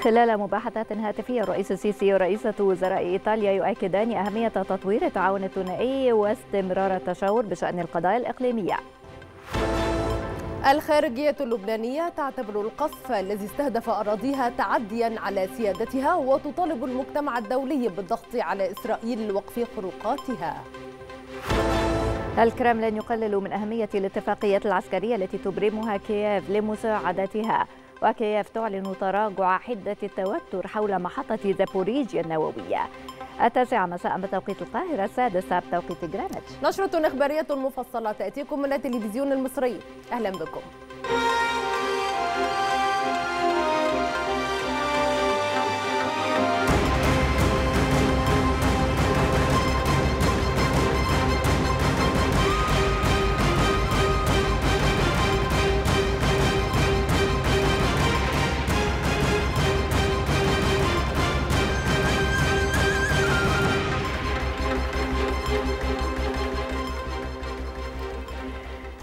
خلال مباحثات هاتفية الرئيس السيسي ورئيسة وزراء إيطاليا يؤكدان أهمية تطوير التعاون الثنائي واستمرار التشاور بشأن القضايا الإقليمية. الخارجية اللبنانية تعتبر القصف الذي استهدف أراضيها تعديا على سيادتها وتطالب المجتمع الدولي بالضغط على إسرائيل لوقف خروقاتها. الكرملين يقلل من أهمية الاتفاقيات العسكرية التي تبرمها كييف لمساعدتها. وكييف تعلن تراجع حدة التوتر حول محطة زابوريجيا النووية. التاسعة مساء بتوقيت القاهرة السادسة بتوقيت جرينتش نشرة إخبارية مفصلة تأتيكم من التلفزيون المصري. أهلا بكم.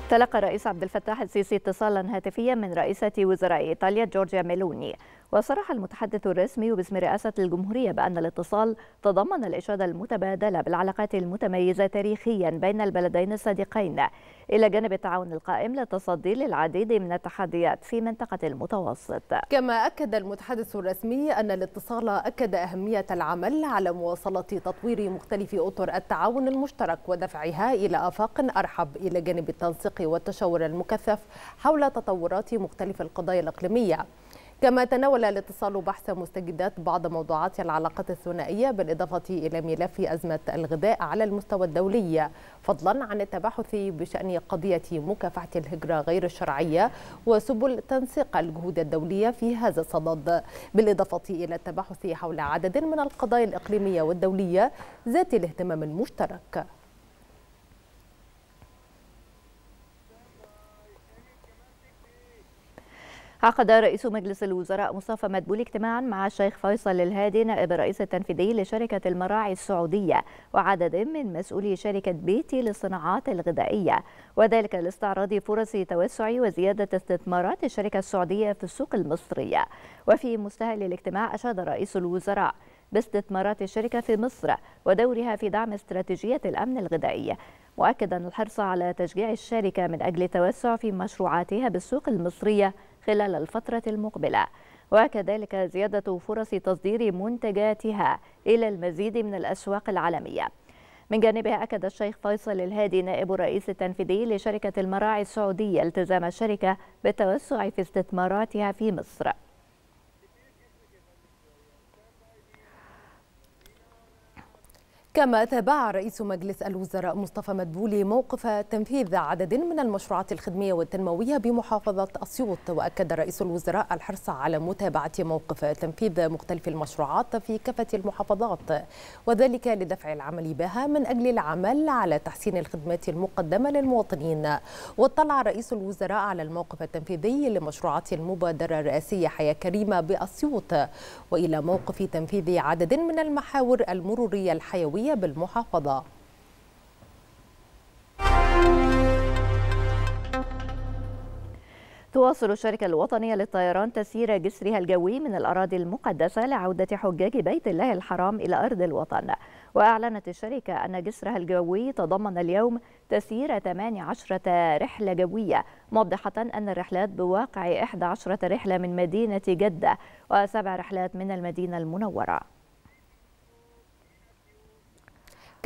تلقى الرئيس عبد الفتاح السيسي اتصالا هاتفيا من رئيسة وزراء إيطاليا جورجيا ميلوني. وصرح المتحدث الرسمي باسم رئاسة الجمهورية بأن الاتصال تضمن الإشادة المتبادلة بالعلاقات المتميزة تاريخيا بين البلدين الصديقين. إلى جانب التعاون القائم للتصدي للعديد من التحديات في منطقة المتوسط. كما أكد المتحدث الرسمي أن الاتصال أكد أهمية العمل على مواصلة تطوير مختلف أطر التعاون المشترك ودفعها إلى آفاق أرحب. إلى جانب التنسيق والتشاور المكثف حول تطورات مختلف القضايا الإقليمية. كما تناول الاتصال بحث مستجدات بعض موضوعات العلاقات الثنائية بالإضافة إلى ملف أزمة الغذاء على المستوى الدولي فضلا عن التباحث بشأن قضية مكافحة الهجرة غير الشرعية وسبل تنسيق الجهود الدولية في هذا الصدد. بالإضافة إلى التباحث حول عدد من القضايا الإقليمية والدولية ذات الاهتمام المشترك. عقد رئيس مجلس الوزراء مصطفى مدبولي اجتماعا مع الشيخ فيصل الهادي نائب الرئيس التنفيذي لشركة المراعي السعودية وعدد من مسؤولي شركة بيتي للصناعات الغذائية. وذلك لاستعراض فرص توسع وزيادة استثمارات الشركة السعودية في السوق المصرية. وفي مستهل الاجتماع أشاد رئيس الوزراء باستثمارات الشركة في مصر ودورها في دعم استراتيجية الأمن الغذائي مؤكدا الحرص على تشجيع الشركة من أجل التوسع في مشروعاتها بالسوق المصرية خلال الفترة المقبلة. وكذلك زيادة فرص تصدير منتجاتها إلى المزيد من الأسواق العالمية. من جانبه أكد الشيخ فيصل الهادي نائب الرئيس التنفيذي لشركة المراعي السعودية التزام الشركة بالتوسع في استثماراتها في مصر. كما تابع رئيس مجلس الوزراء مصطفى مدبولي موقف تنفيذ عدد من المشروعات الخدمية والتنموية بمحافظة أسيوط وأكد رئيس الوزراء الحرص على متابعة موقف تنفيذ مختلف المشروعات في كافة المحافظات وذلك لدفع العمل بها من أجل العمل على تحسين الخدمات المقدمة للمواطنين. واطلع رئيس الوزراء على الموقف التنفيذي لمشروعات المبادرة الرئاسية حياة كريمة بأسيوط وإلى موقف تنفيذ عدد من المحاور المرورية الحيوية بالمحافظة. تواصل الشركة الوطنية للطيران تسيير جسرها الجوي من الأراضي المقدسة لعودة حجاج بيت الله الحرام إلى أرض الوطن. وأعلنت الشركة أن جسرها الجوي تضمن اليوم تسيير 18 رحلة جوية موضحة أن الرحلات بواقع 11 رحلة من مدينة جدة وسبع رحلات من المدينة المنورة.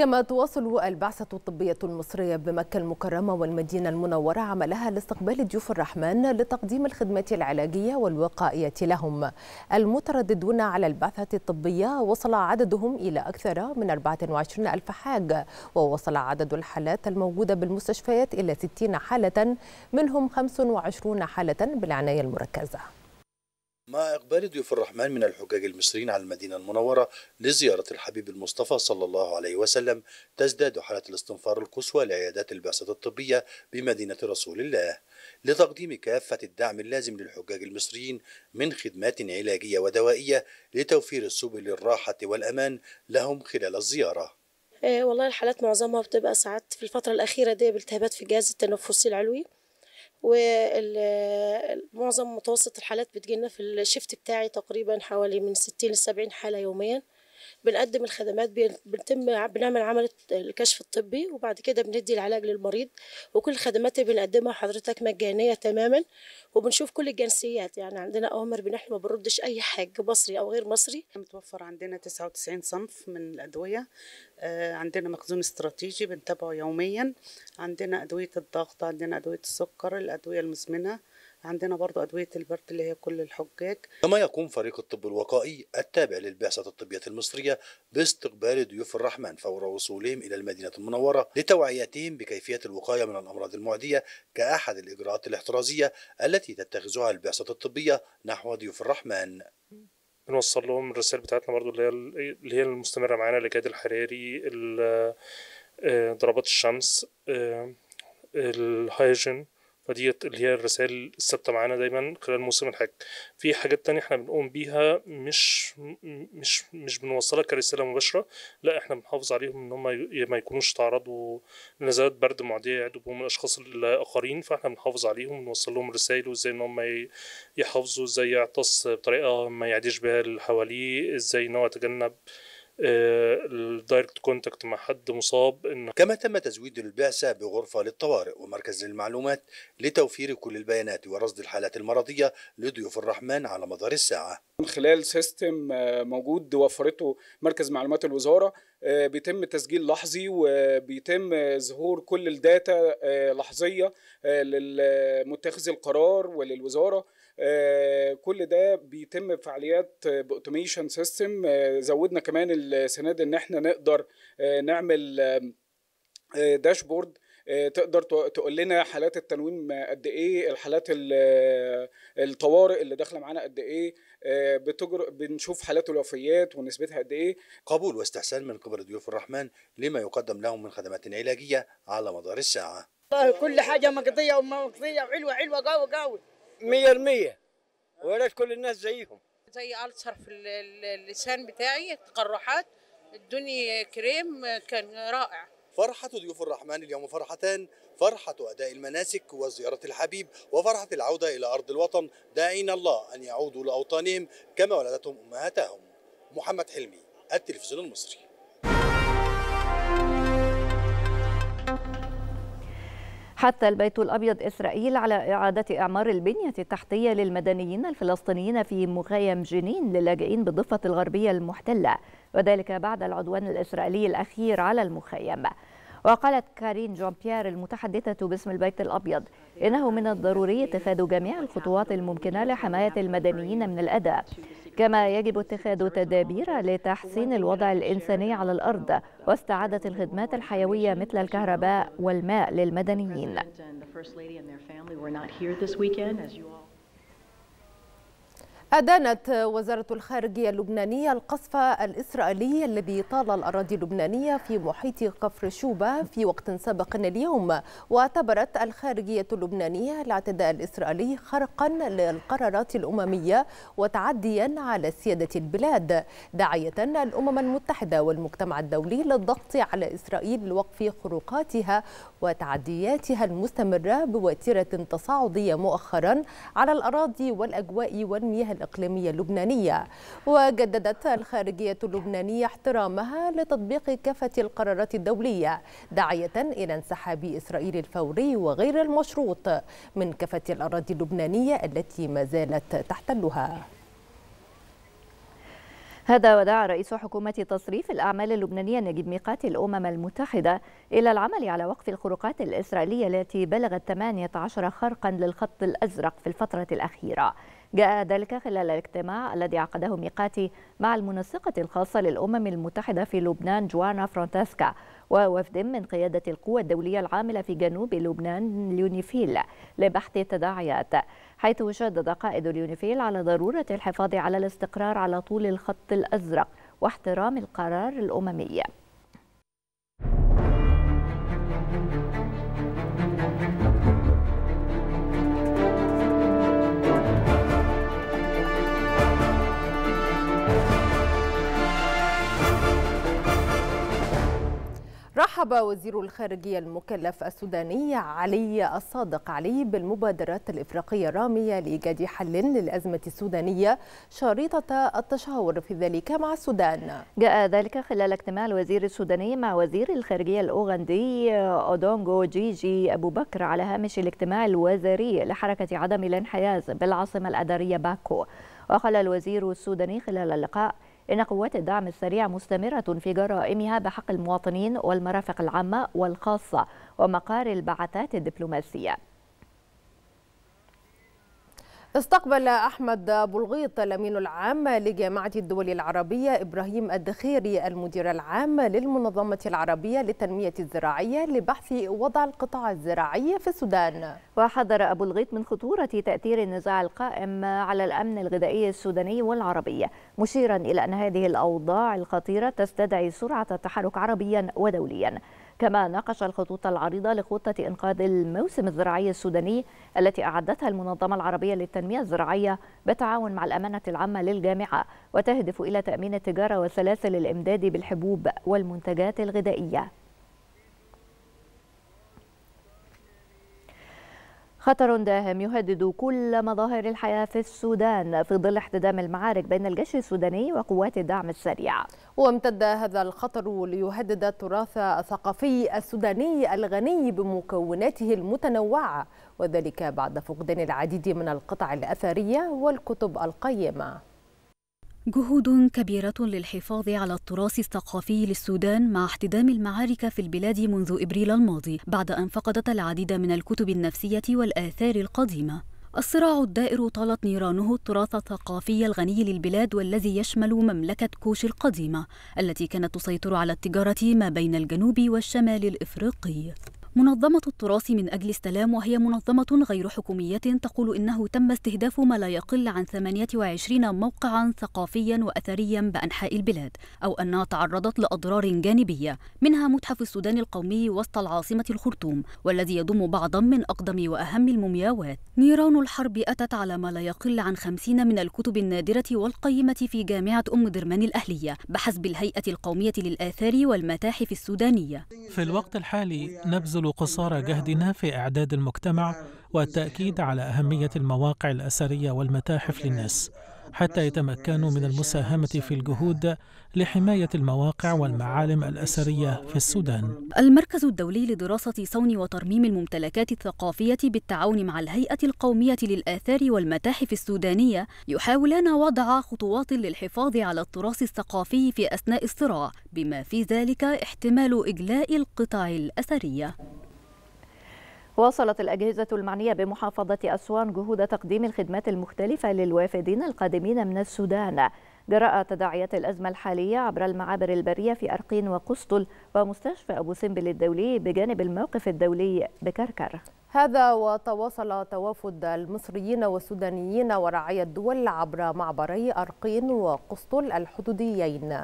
كما تواصل البعثة الطبية المصرية بمكة المكرمة والمدينة المنورة عملها لاستقبال ضيوف الرحمن لتقديم الخدمات العلاجية والوقائية لهم. المترددون على البعثة الطبية وصل عددهم إلى أكثر من 24 ألف حاج ووصل عدد الحالات الموجودة بالمستشفيات إلى 60 حالة منهم 25 حالة بالعناية المركزة. مع إقبال ضيوف الرحمن من الحجاج المصريين على المدينة المنورة لزيارة الحبيب المصطفى صلى الله عليه وسلم تزداد حالة الاستنفار القصوى لعيادات البعثة الطبية بمدينة رسول الله. لتقديم كافة الدعم اللازم للحجاج المصريين من خدمات علاجية ودوائية لتوفير السبل الراحة والأمان لهم خلال الزيارة. إيه والله الحالات معظمها بتبقى ساعات في الفترة الأخيرة دي بالتهابات في الجهاز التنفسي العلوي. ومعظم متوسط الحالات بتجيلنا في الشيفت بتاعي تقريبا حوالي من 60 ل 70 حالة يوميا. بنقدم الخدمات بنتم بنعمل عمل الكشف الطبي وبعد كده بندي العلاج للمريض وكل الخدمات اللي بنقدمها حضرتك مجانية تماما وبنشوف كل الجنسيات. يعني عندنا أوامر بن إحنا ما بنردش أي حاجة مصري أو غير مصري. متوفر عندنا 99 صنف من الأدوية. عندنا مخزون استراتيجي بنتابعه يوميا. عندنا أدوية الضغط عندنا أدوية السكر الأدوية المزمنة. عندنا برضو أدوية البرد اللي هي كل الحجاج. كما يقوم فريق الطب الوقائي التابع للبعثة الطبية المصرية باستقبال ضيوف الرحمن فور وصولهم إلى المدينة المنورة لتوعيتهم بكيفية الوقاية من الأمراض المعدية كأحد الإجراءات الاحترازية التي تتخذها البعثة الطبية نحو ضيوف الرحمن. بنوصل لهم الرسائل بتاعتنا برضو اللي هي اللي هي المستمرة معانا الإجهاد الحراري ضربات الشمس الهايجين فديت اللي هي الرسائل الثابتة معانا دايما خلال موسم الحج. في حاجات تانية إحنا بنقوم بيها مش مش مش بنوصلها كرسالة مباشرة لا إحنا بنحافظ عليهم إن هم ما يكونوش تعرضوا لنزلات برد معدية يعدوا بهم الأشخاص الآخرين فإحنا بنحافظ عليهم بنوصل لهم رسائل وإزاي إن هم يحافظوا إزاي يعطس بطريقة ما يعديش بها اللي حواليه إزاي إن هو يتجنب ال direct contact مع حد مصاب إن كما تم تزويد البعثة بغرفة للطوارئ ومركز للمعلومات لتوفير كل البيانات ورصد الحالات المرضية لضيوف الرحمن على مدار الساعة. من خلال system موجود وفرته مركز معلومات الوزارة بيتم تسجيل لحظي وبيتم ظهور كل ال data لحظية للمتخذ القرار وللوزارة. كل ده بيتم فعاليات ب automation system. زودنا كمان السنة دي إن إحنا نقدر نعمل dashboard. تقدر تقول لنا حالات التنويم قد إيه الحالات الطوارئ اللي داخلة معانا قد إيه. بتجر بنشوف حالات الوفيات ونسبتها قد إيه. قبول واستحسان من قبل ضيوف الرحمن لما يقدم لهم من خدمات علاجية على مدار الساعة. كل حاجة مقضية ومقضية وحلوه حلوة قوي قوي. مية المية وليش كل الناس زيهم. زي ألسر في اللسان بتاعي تقرحات ادوني كريم كان رائع. فرحة ضيوف الرحمن اليوم فرحتان. فرحة أداء المناسك وزيارة الحبيب وفرحة العودة إلى أرض الوطن. داعين الله أن يعودوا لأوطانهم كما ولدتهم أمهاتهم. محمد حلمي التلفزيون المصري. حتى البيت الأبيض إسرائيل على إعادة إعمار البنية التحتية للمدنيين الفلسطينيين في مخيم جنين للاجئين بالضفة الغربية المحتلة وذلك بعد العدوان الإسرائيلي الأخير على المخيم. وقالت كارين جون بيير المتحدثة باسم البيت الأبيض إنه من الضروري اتخاذ جميع الخطوات الممكنة لحماية المدنيين من الأذى كما يجب اتخاذ تدابير لتحسين الوضع الإنساني على الأرض واستعادة الخدمات الحيوية مثل الكهرباء والماء للمدنيين. أدانت وزارة الخارجية اللبنانية القصف الإسرائيلي الذي طال الأراضي اللبنانية في محيط كفر شوبة في وقت سابق اليوم واعتبرت الخارجية اللبنانية الاعتداء الإسرائيلي خرقا للقرارات الأممية وتعديا على سيادة البلاد داعية الأمم المتحدة والمجتمع الدولي للضغط على إسرائيل لوقف خروقاتها وتعدياتها المستمرة بوتيرة تصاعدية مؤخرا على الأراضي والأجواء والمياه الإقليمية اللبنانية وجددت الخارجية اللبنانية احترامها لتطبيق كافة القرارات الدولية داعية إلى انسحاب إسرائيل الفوري وغير المشروط من كافة الأراضي اللبنانية التي ما زالت تحتلها. هذا ودعا رئيس حكومة تصريف الأعمال اللبنانية نجيب ميقاتي الأمم المتحدة إلى العمل على وقف الخروقات الإسرائيلية التي بلغت 18 خرقا للخط الأزرق في الفترة الأخيرة. جاء ذلك خلال الاجتماع الذي عقده ميقاتي مع المنسقة الخاصة للأمم المتحدة في لبنان جوانا فرانتسكا ووفد من قيادة القوى الدولية العاملة في جنوب لبنان اليونيفيل لبحث التداعيات حيث شدد قائد اليونيفيل على ضرورة الحفاظ على الاستقرار على طول الخط الأزرق واحترام القرار الأممي. رحب وزير الخارجية المكلف السوداني علي الصادق علي بالمبادرات الإفريقية الرامية لإيجاد حل للأزمة السودانية شريطة التشاور في ذلك مع السودان. جاء ذلك خلال اجتماع الوزير السوداني مع وزير الخارجية الأوغندي أودونغو جيجي أبو بكر على هامش الاجتماع الوزاري لحركة عدم الانحياز بالعاصمة الأدارية باكو. وقال الوزير السوداني خلال اللقاء إن قوات الدعم السريع مستمرة في جرائمها بحق المواطنين والمرافق العامة والخاصة ومقار البعثات الدبلوماسية. استقبل أحمد بلغيط الأمين العام لجامعة الدول العربية إبراهيم الدخيري المدير العام للمنظمة العربية للتنمية الزراعية لبحث وضع القطاع الزراعي في السودان. وحذر أبو الغيط من خطورة تأثير النزاع القائم على الأمن الغذائي السوداني والعربي مشيرا إلى أن هذه الأوضاع الخطيرة تستدعي سرعة التحرك عربيا ودوليا. كما ناقش الخطوط العريضة لخطة إنقاذ الموسم الزراعي السوداني التي أعدتها المنظمة العربية للتنمية الزراعية بالتعاون مع الأمانة العامة للجامعة وتهدف إلى تأمين التجارة وسلاسل الإمداد بالحبوب والمنتجات الغذائية. خطر داهم يهدد كل مظاهر الحياة في السودان في ظل احتدام المعارك بين الجيش السوداني وقوات الدعم السريع. وامتد هذا الخطر ليهدد التراث الثقافي السوداني الغني بمكوناته المتنوعة وذلك بعد فقدان العديد من القطع الأثرية والكتب القيمة. جهود كبيرة للحفاظ على التراث الثقافي للسودان مع احتدام المعارك في البلاد منذ إبريل الماضي بعد أن فقدت العديد من الكتب النفسية والآثار القديمة. الصراع الدائر طالت نيرانه التراث الثقافي الغني للبلاد والذي يشمل مملكة كوش القديمة التي كانت تسيطر على التجارة ما بين الجنوب والشمال الإفريقي. منظمة التراث من أجل السلام وهي منظمة غير حكومية تقول إنه تم استهداف ما لا يقل عن 28 موقعا ثقافيا وأثريا بأنحاء البلاد أو أنها تعرضت لأضرار جانبية منها متحف السودان القومي وسط العاصمة الخرطوم والذي يضم بعضا من أقدم وأهم المومياوات. نيران الحرب أتت على ما لا يقل عن 50 من الكتب النادرة والقيمة في جامعة أم درمان الأهلية بحسب الهيئة القومية للآثار والمتاحف السودانية. في الوقت الحالي نبذل قصارى جهدنا في إعداد المجتمع والتأكيد على أهمية المواقع الأثرية والمتاحف للناس. حتى يتمكنوا من المساهمة في الجهود لحماية المواقع والمعالم الأثرية في السودان. المركز الدولي لدراسة صون وترميم الممتلكات الثقافية بالتعاون مع الهيئة القومية للآثار والمتاحف السودانية يحاولان وضع خطوات للحفاظ على التراث الثقافي في أثناء الصراع، بما في ذلك احتمال إجلاء القطع الأثرية. واصلت الأجهزة المعنية بمحافظة أسوان جهود تقديم الخدمات المختلفة للوافدين القادمين من السودان. جراء تداعيات الأزمة الحالية عبر المعابر البرية في أرقين وقسطل ومستشفى أبو سمبل الدولي بجانب الموقف الدولي بكركر. هذا وتواصل توافد المصريين والسودانيين ورعاية الدول عبر معبري أرقين وقسطل الحدوديين.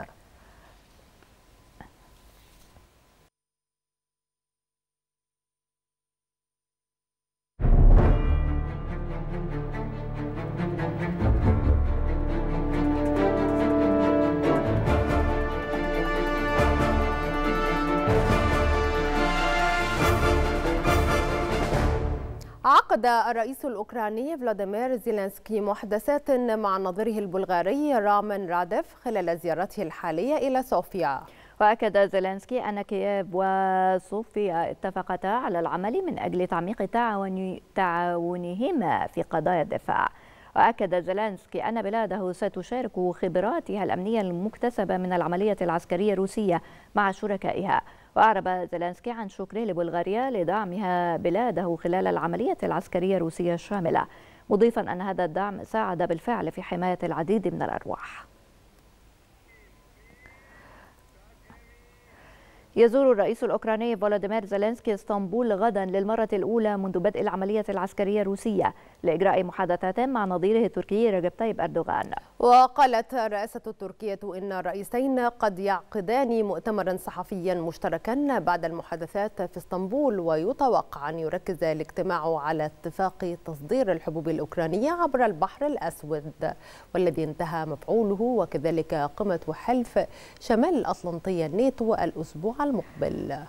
عقد الرئيس الأوكراني فلاديمير زيلينسكي محادثات مع نظيره البلغاري رامن راديف خلال زيارته الحالية إلى صوفيا. وأكد زيلينسكي أن كييف وصوفيا اتفقتا على العمل من أجل تعميق تعاون تعاونهما في قضايا الدفاع. وأكد زيلينسكي أن بلاده ستشارك خبراتها الأمنية المكتسبة من العملية العسكرية الروسية مع شركائها. وأعرب زيلينسكي عن شكره لبلغاريا لدعمها بلاده خلال العملية العسكرية الروسية الشاملة مضيفا أن هذا الدعم ساعد بالفعل في حماية العديد من الأرواح. يزور الرئيس الأوكراني فولوديمير زيلينسكي إسطنبول غدا للمرة الأولى منذ بدء العملية العسكرية الروسية لإجراء محادثات مع نظيره التركي رجب طيب أردوغان. وقالت الرئاسة التركية إن الرئيسين قد يعقدان مؤتمرا صحفيا مشتركا بعد المحادثات في إسطنبول ويتوقع أن يركز الاجتماع على اتفاق تصدير الحبوب الأوكرانية عبر البحر الأسود والذي انتهى مفعوله وكذلك قمة حلف شمال الأطلنطي الناتو الأسبوع المقبل.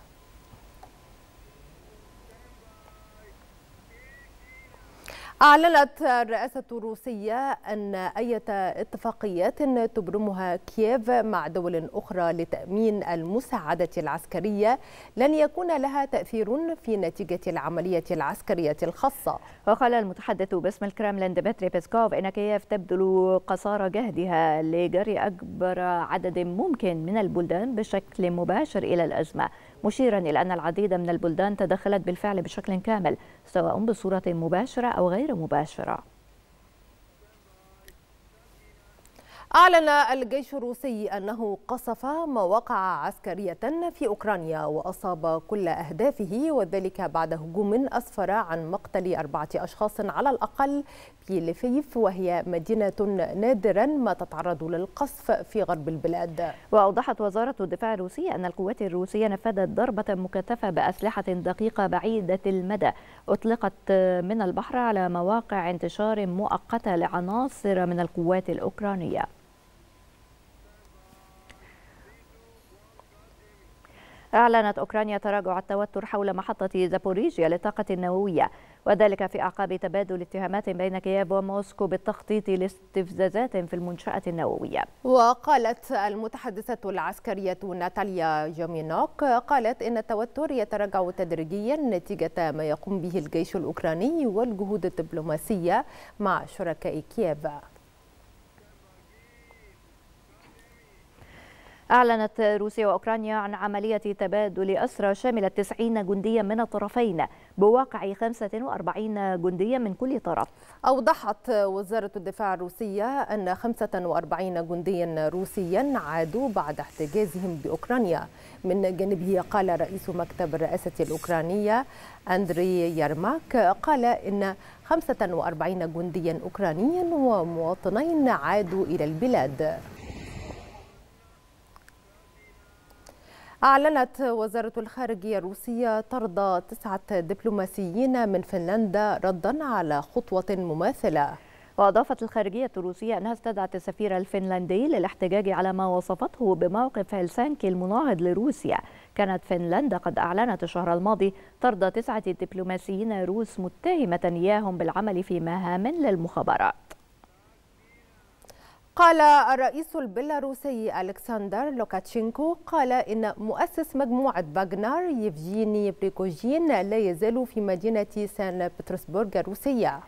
أعلنت الرئاسة الروسية أن أي اتفاقيات تبرمها كييف مع دول أخرى لتأمين المساعدة العسكرية لن يكون لها تأثير في نتيجة العملية العسكرية الخاصة. وقال المتحدث باسم الكرملين ديمتري بيسكوف إن كييف تبذل قصارى جهدها لجر أكبر عدد ممكن من البلدان بشكل مباشر إلى الأزمة. مشيرا إلى أن العديد من البلدان تدخلت بالفعل بشكل كامل سواء بصورة مباشرة أو غير مباشرة. أعلن الجيش الروسي أنه قصف مواقع عسكرية في أوكرانيا وأصاب كل أهدافه وذلك بعد هجوم أسفر عن مقتل أربعة أشخاص على الأقل في لفيف وهي مدينة نادرا ما تتعرض للقصف في غرب البلاد. وأوضحت وزارة الدفاع الروسية أن القوات الروسية نفذت ضربة مكثفة بأسلحة دقيقة بعيدة المدى أطلقت من البحر على مواقع انتشار مؤقتة لعناصر من القوات الأوكرانية. أعلنت أوكرانيا تراجع التوتر حول محطة زابوريجيا للطاقة النووية وذلك في أعقاب تبادل اتهامات بين كييف وموسكو بالتخطيط لاستفزازات في المنشأة النووية. وقالت المتحدثة العسكرية ناتاليا جامينوك قالت إن التوتر يتراجع تدريجيا نتيجة ما يقوم به الجيش الأوكراني والجهود الدبلوماسية مع شركاء كييف. أعلنت روسيا وأوكرانيا عن عملية تبادل أسرى شملت 90 جنديا من الطرفين بواقع 45 جنديا من كل طرف. أوضحت وزارة الدفاع الروسية أن 45 جنديا روسيا عادوا بعد احتجازهم بأوكرانيا. من جانبه قال رئيس مكتب الرئاسة الأوكرانية أندري يرماك قال إن 45 جنديا أوكرانيا ومواطنين عادوا إلى البلاد. أعلنت وزارة الخارجية الروسية طرد تسعة دبلوماسيين من فنلندا ردا على خطوة مماثلة. وأضافت الخارجية الروسية أنها استدعت السفير الفنلندي للاحتجاج على ما وصفته بموقف هلسنكي المناهض لروسيا. كانت فنلندا قد أعلنت الشهر الماضي طرد تسعة دبلوماسيين روس متهمة إياهم بالعمل في مهام للمخابرات. قال الرئيس البيلاروسي ألكسندر لوكاتشينكو قال إن مؤسس مجموعة فاغنر يفجيني بريكوجين لا يزال في مدينة سان بطرسبرغ الروسية.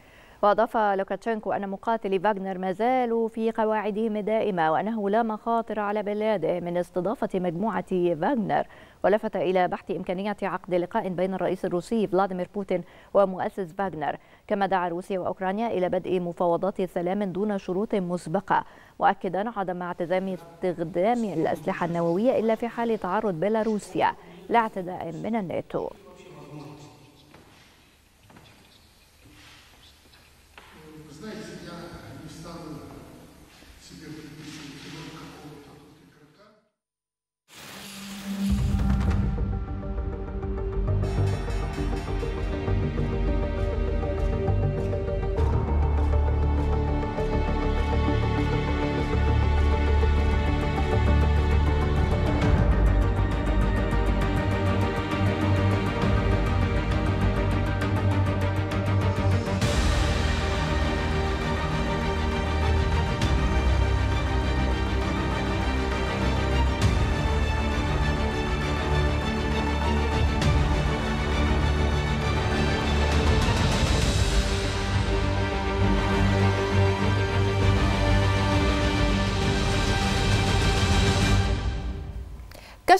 وأضاف لوكاتشينكو أن مقاتلي فاغنر ما زالوا في قواعدهم الدائمة وأنه لا مخاطر على بلاده من استضافة مجموعة فاغنر ولفت إلى بحث إمكانية عقد لقاء بين الرئيس الروسي فلاديمير بوتين ومؤسس فاغنر كما دعا روسيا وأوكرانيا إلى بدء مفاوضات سلام دون شروط مسبقة مؤكدا عدم اعتزام استخدام الأسلحة النووية إلا في حال تعرض بيلاروسيا لاعتداء من الناتو.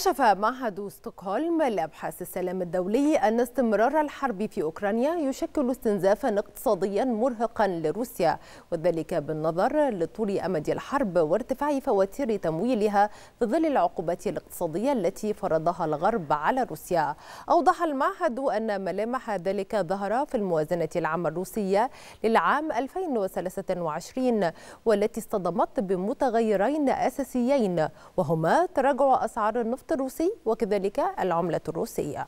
كشف معهد ستوكهولم لأبحاث السلام الدولي أن استمرار الحرب في أوكرانيا يشكل استنزافا اقتصاديا مرهقا لروسيا وذلك بالنظر لطول أمد الحرب وارتفاع فواتير تمويلها في ظل العقوبات الاقتصادية التي فرضها الغرب على روسيا. أوضح المعهد أن ملامح ذلك ظهر في الموازنة العامة الروسية للعام 2023 والتي اصطدمت بمتغيرين الروسي وكذلك العملة الروسية.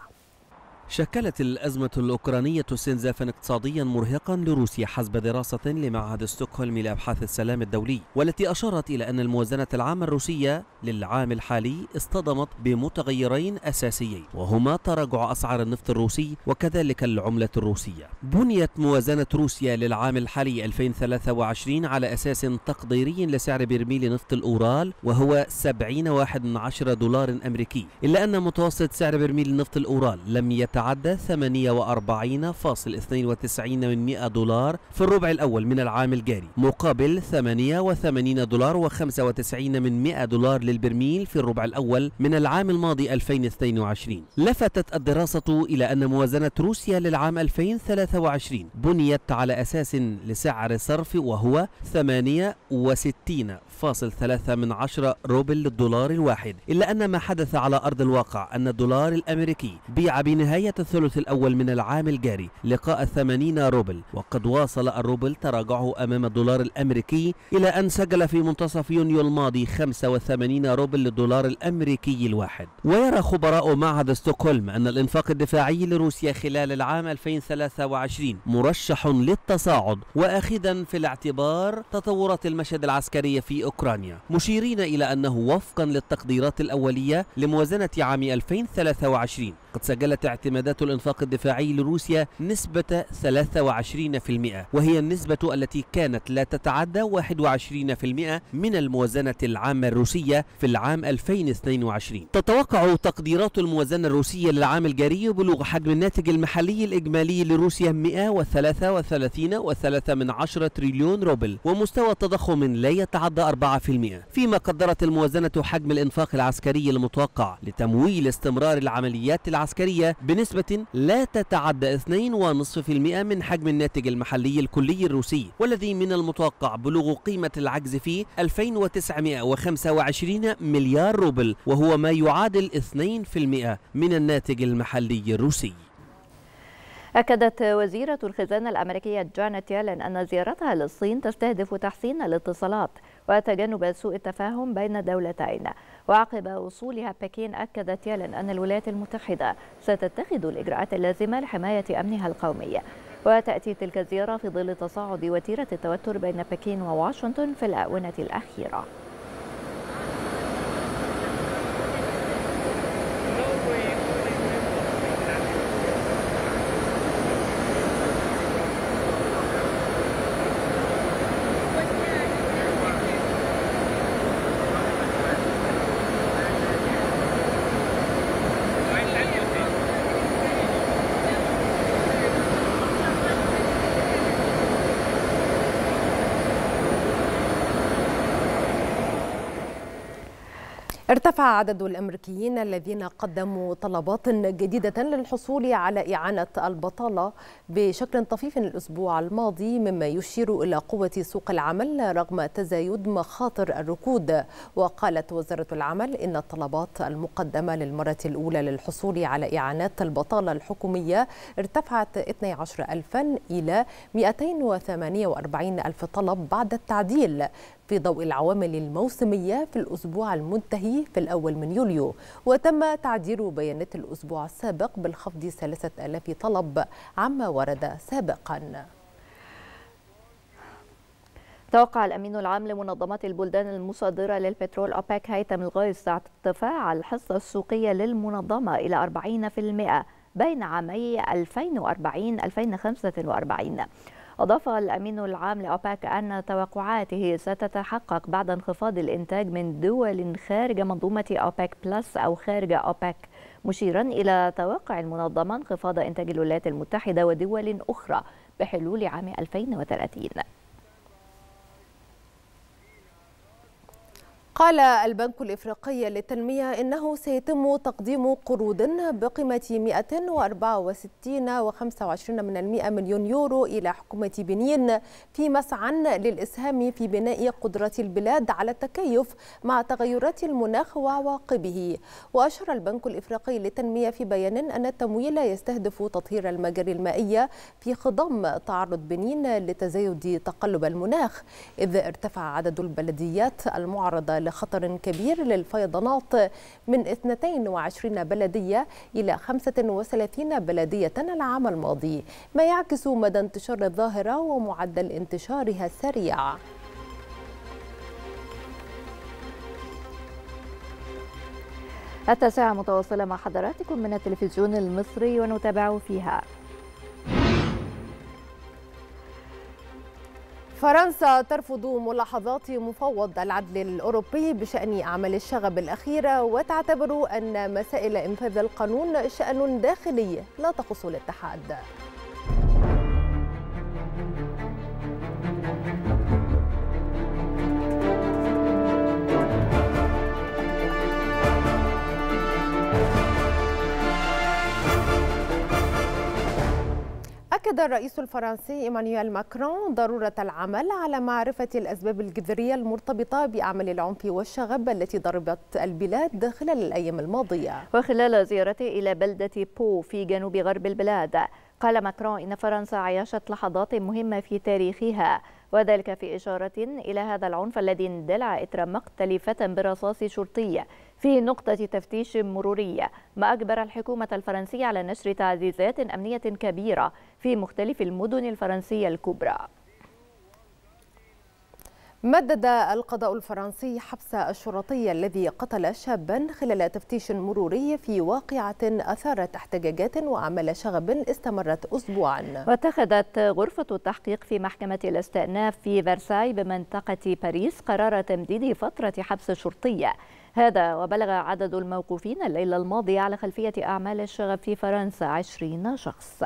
شكلت الأزمة الأوكرانية استنزافا اقتصاديا مرهقا لروسيا حسب دراسة لمعهد ستوكهولم لأبحاث السلام الدولي والتي أشارت إلى أن الموازنة العامة الروسية للعام الحالي اصطدمت بمتغيرين أساسيين وهما تراجع أسعار النفط الروسي وكذلك العملة الروسية. بنيت موازنة روسيا للعام الحالي 2023 على أساس تقديري لسعر برميل نفط الأورال وهو 70 واحد من عشرة دولار أمريكي إلا أن متوسط سعر برميل نفط الأورال لم يتعدى 48.92 من 100 دولار في الربع الأول من العام الجاري مقابل 88 دولار و95 من 100 دولار للبرميل في الربع الأول من العام الماضي 2022 لفتت الدراسة إلى أن موازنة روسيا للعام 2023 بنيت على أساس لسعر صرف وهو 68.3 من عشرة روبل للدولار الواحد. إلا أن ما حدث على أرض الواقع أن الدولار الأمريكي بيع بنهاية الثلث الأول من العام الجاري لقاء 80 روبل وقد واصل الروبل تراجعه أمام الدولار الأمريكي إلى أن سجل في منتصف يونيو الماضي 85 روبل للدولار الأمريكي الواحد. ويرى خبراء معهد ستوكهولم أن الإنفاق الدفاعي لروسيا خلال العام 2023 مرشح للتصاعد وآخذا في الاعتبار تطورات المشهد العسكري في أوكرانيا مشيرين إلى أنه وفقا للتقديرات الأولية لموازنة عام 2023 قد سجلت اعتمادات الإنفاق الدفاعي لروسيا نسبة 23% وهي النسبة التي كانت لا تتعدى 21% من الموازنة العامة الروسية في العام 2022 تتوقع تقديرات الموازنة الروسية للعام الجاري بلوغ حجم الناتج المحلي الإجمالي لروسيا 133.3 من عشرة تريليون روبل ومستوى تضخم لا يتعدى 4% فيما قدرت الموازنة حجم الإنفاق العسكري المتوقع لتمويل استمرار العمليات العسكرية بنسبة لا تتعدى 2.5% من حجم الناتج المحلي الكلي الروسي والذي من المتوقع بلوغ قيمة العجز فيه 2925 مليار روبل وهو ما يعادل 2% من الناتج المحلي الروسي. أكدت وزيرة الخزانة الأمريكية جانيت يالن أن زيارتها للصين تستهدف تحسين الاتصالات وتجنب سوء التفاهم بين الدولتين وعقب وصولها بكين أكدت يالن أن الولايات المتحدة ستتخذ الإجراءات اللازمة لحماية أمنها القومي. وتأتي تلك الزيارة في ظل تصاعد وتيرة التوتر بين بكين وواشنطن في الآونة الأخيرة. ارتفع عدد الأمريكيين الذين قدموا طلبات جديدة للحصول على إعانة البطالة بشكل طفيف الأسبوع الماضي مما يشير إلى قوة سوق العمل رغم تزايد مخاطر الركود. وقالت وزارة العمل إن الطلبات المقدمة للمرة الأولى للحصول على إعانات البطالة الحكومية ارتفعت 12000 إلى 248 ألف طلب بعد التعديل. في ضوء العوامل الموسمية في الأسبوع المنتهي في الأول من يوليو. وتم تعديل بيانات الأسبوع السابق بالخفض 3000 طلب عما ورد سابقا. توقع الأمين العام لمنظمة البلدان المصدرة للبترول أوبك هيثم الغيث ارتفاع الحصة السوقية للمنظمة إلى 40% بين عامي 2040-2045 أضاف الأمين العام لأوبك أن توقعاته ستتحقق بعد انخفاض الإنتاج من دول خارج منظومة أوبك بلس أو خارج أوبك مشيرا إلى توقع المنظمة انخفاض إنتاج الولايات المتحدة ودول أخرى بحلول عام 2030 قال البنك الإفريقي للتنمية إنه سيتم تقديم قروض بقيمة 164 و25 من المئة مليون يورو إلى حكومة بنين في مسعى للإسهام في بناء قدرة البلاد على التكيف مع تغيرات المناخ وعواقبه. وأشار البنك الإفريقي للتنمية في بيان أن التمويل يستهدف تطهير المجاري المائية في خضم تعرض بنين لتزايد تقلب المناخ إذ ارتفع عدد البلديات المعرضة لخطر كبير للفيضانات من 22 بلدية إلى 35 بلدية العام الماضي. ما يعكس مدى انتشار الظاهرة ومعدل انتشارها السريع. التاسعة متواصلة مع حضراتكم من التلفزيون المصري ونتابع فيها. فرنسا ترفض ملاحظات مفوض العدل الأوروبي بشأن أعمال الشغب الأخيرة وتعتبر أن مسائل إنفاذ القانون شأن داخلي لا تخص الاتحاد. أكد الرئيس الفرنسي إيمانويل ماكرون ضرورة العمل على معرفة الأسباب الجذرية المرتبطة بأعمال العنف والشغب التي ضربت البلاد خلال الأيام الماضية. وخلال زيارته إلى بلدة بو في جنوب غرب البلاد قال ماكرون إن فرنسا عاشت لحظات مهمة في تاريخها وذلك في إشارة إلى هذا العنف الذي اندلع إثر مقتل فتى برصاص شرطي في نقطة تفتيش مرورية. ما أجبر الحكومة الفرنسية على نشر تعزيزات أمنية كبيرة في مختلف المدن الفرنسية الكبرى. مدد القضاء الفرنسي حبس الشرطي الذي قتل شابا خلال تفتيش مروري في واقعة أثارت احتجاجات وأعمال شغب استمرت أسبوعا. واتخذت غرفة التحقيق في محكمة الاستئناف في فرساي بمنطقة باريس قرار تمديد فترة حبس الشرطية هذا وبلغ عدد الموقوفين الليلة الماضية على خلفية أعمال الشغب في فرنسا 20 شخص.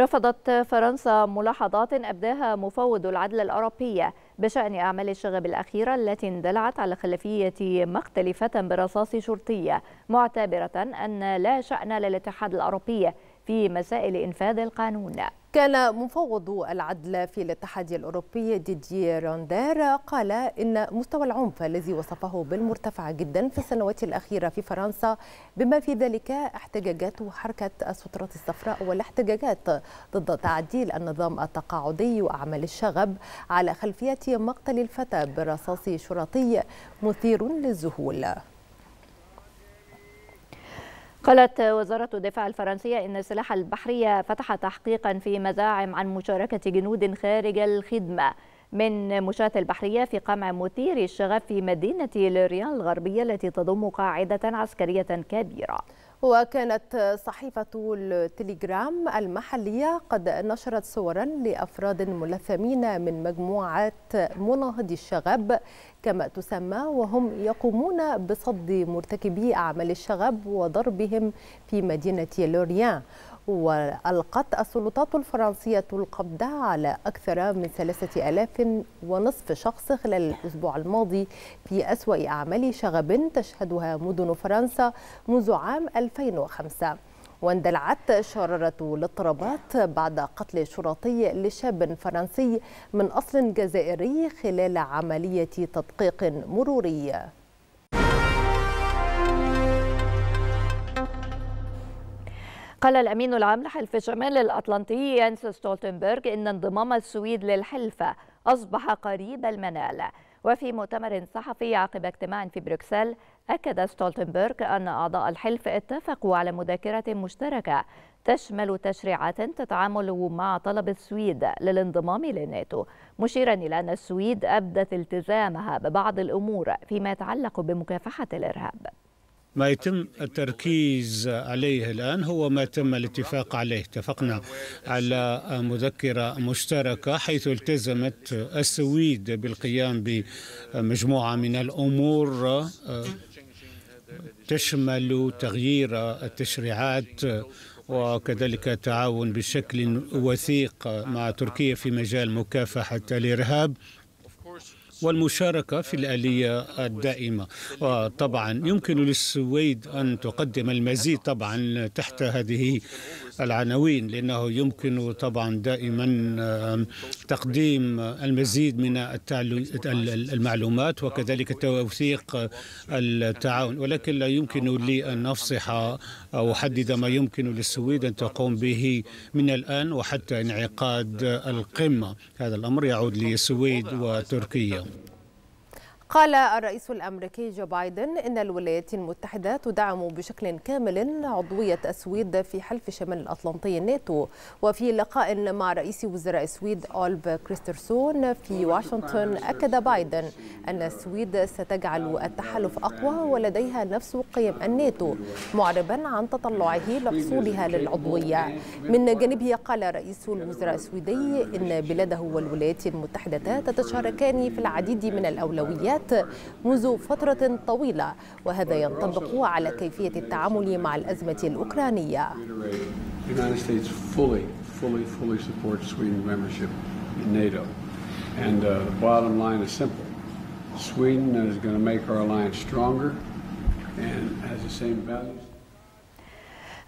رفضت فرنسا ملاحظات أبداها مفوض العدل الأوروبي بشأن أعمال الشغب الأخيرة التي اندلعت على خلفية مقتل فتى برصاص شرطية معتبرة أن لا شأن للاتحاد الأوروبي في مسائل إنفاذ القانون. كان مفوض العدل في الاتحاد الأوروبي ديدي روندير قال إن مستوى العنف الذي وصفه بالمرتفع جدا في السنوات الأخيرة في فرنسا بما في ذلك احتجاجات حركة السترة الصفراء والاحتجاجات ضد تعديل النظام التقاعدي وأعمال الشغب على خلفية مقتل الفتى برصاص شرطي مثير للذهول. قالت وزارة الدفاع الفرنسية إن السلاح البحرية فتح تحقيقا في مزاعم عن مشاركة جنود خارج الخدمة. من مشاة البحرية في قمع مثير الشغف في مدينة لوريان الغربية التي تضم قاعدة عسكرية كبيرة. وكانت صحيفة التليجرام المحلية قد نشرت صورا لأفراد ملثمين من مجموعة مناهضي الشغب كما تسمى وهم يقومون بصد مرتكبي أعمال الشغب وضربهم في مدينة لوريان. وألقت السلطات الفرنسية القبض على أكثر من ثلاثة ألاف ونصف شخص خلال الأسبوع الماضي في أسوأ أعمال شغب تشهدها مدن فرنسا منذ عام 2005 واندلعت شرارة الاضطرابات بعد قتل شرطي لشاب فرنسي من أصل جزائري خلال عملية تدقيق مروري. قال الأمين العام لحلف شمال الأطلنطي يانس ستولتنبرغ إن انضمام السويد للحلف أصبح قريب المنال. وفي مؤتمر صحفي عقب اجتماع في بروكسل أكد ستولتنبرغ أن أعضاء الحلف اتفقوا على مذكرة مشتركة تشمل تشريعات تتعامل مع طلب السويد للانضمام للناتو. مشيرا إلى أن السويد أبدت التزامها ببعض الأمور فيما يتعلق بمكافحة الإرهاب. ما يتم التركيز عليه الآن هو ما تم الاتفاق عليه. اتفقنا على مذكرة مشتركة حيث التزمت السويد بالقيام بمجموعة من الأمور تشمل تغيير التشريعات وكذلك تعاون بشكل وثيق مع تركيا في مجال مكافحة الإرهاب. والمشاركة في الآلية الدائمة. وطبعا يمكن للسويد أن تقدم المزيد طبعا تحت هذه العناوين لأنه يمكن طبعا دائما تقديم المزيد من المعلومات وكذلك توثيق التعاون. ولكن لا يمكن لي أن أفصح أو أحدد ما يمكن للسويد أن تقوم به من الآن وحتى انعقاد القمة. هذا الأمر يعود للسويد وتركيا. قال الرئيس الأمريكي جو بايدن إن الولايات المتحدة تدعم بشكل كامل عضوية السويد في حلف شمال الأطلنطي الناتو وفي لقاء مع رئيس وزراء السويد أولف كريسترسون في واشنطن أكد بايدن أن السويد ستجعل التحالف أقوى ولديها نفس قيم الناتو معربا عن تطلعه لحصولها للعضوية. من جانبه قال رئيس الوزراء السويدي إن بلاده والولايات المتحدة تتشاركان في العديد من الاجراءات منذ فترة طويلة وهذا ينطبق على كيفية التعامل مع الأزمة الأوكرانية uh, Sweden is going to make our alliance stronger and has the same values.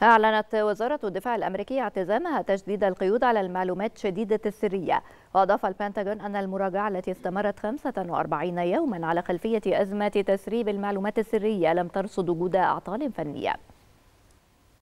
أعلنت وزارة الدفاع الأمريكية اعتزامها تجديد القيود على المعلومات شديدة السرية. وأضاف البنتاغون أن المراجعة التي استمرت 45 يوما على خلفية أزمة تسريب المعلومات السرية لم ترصد وجود أعطال فنية.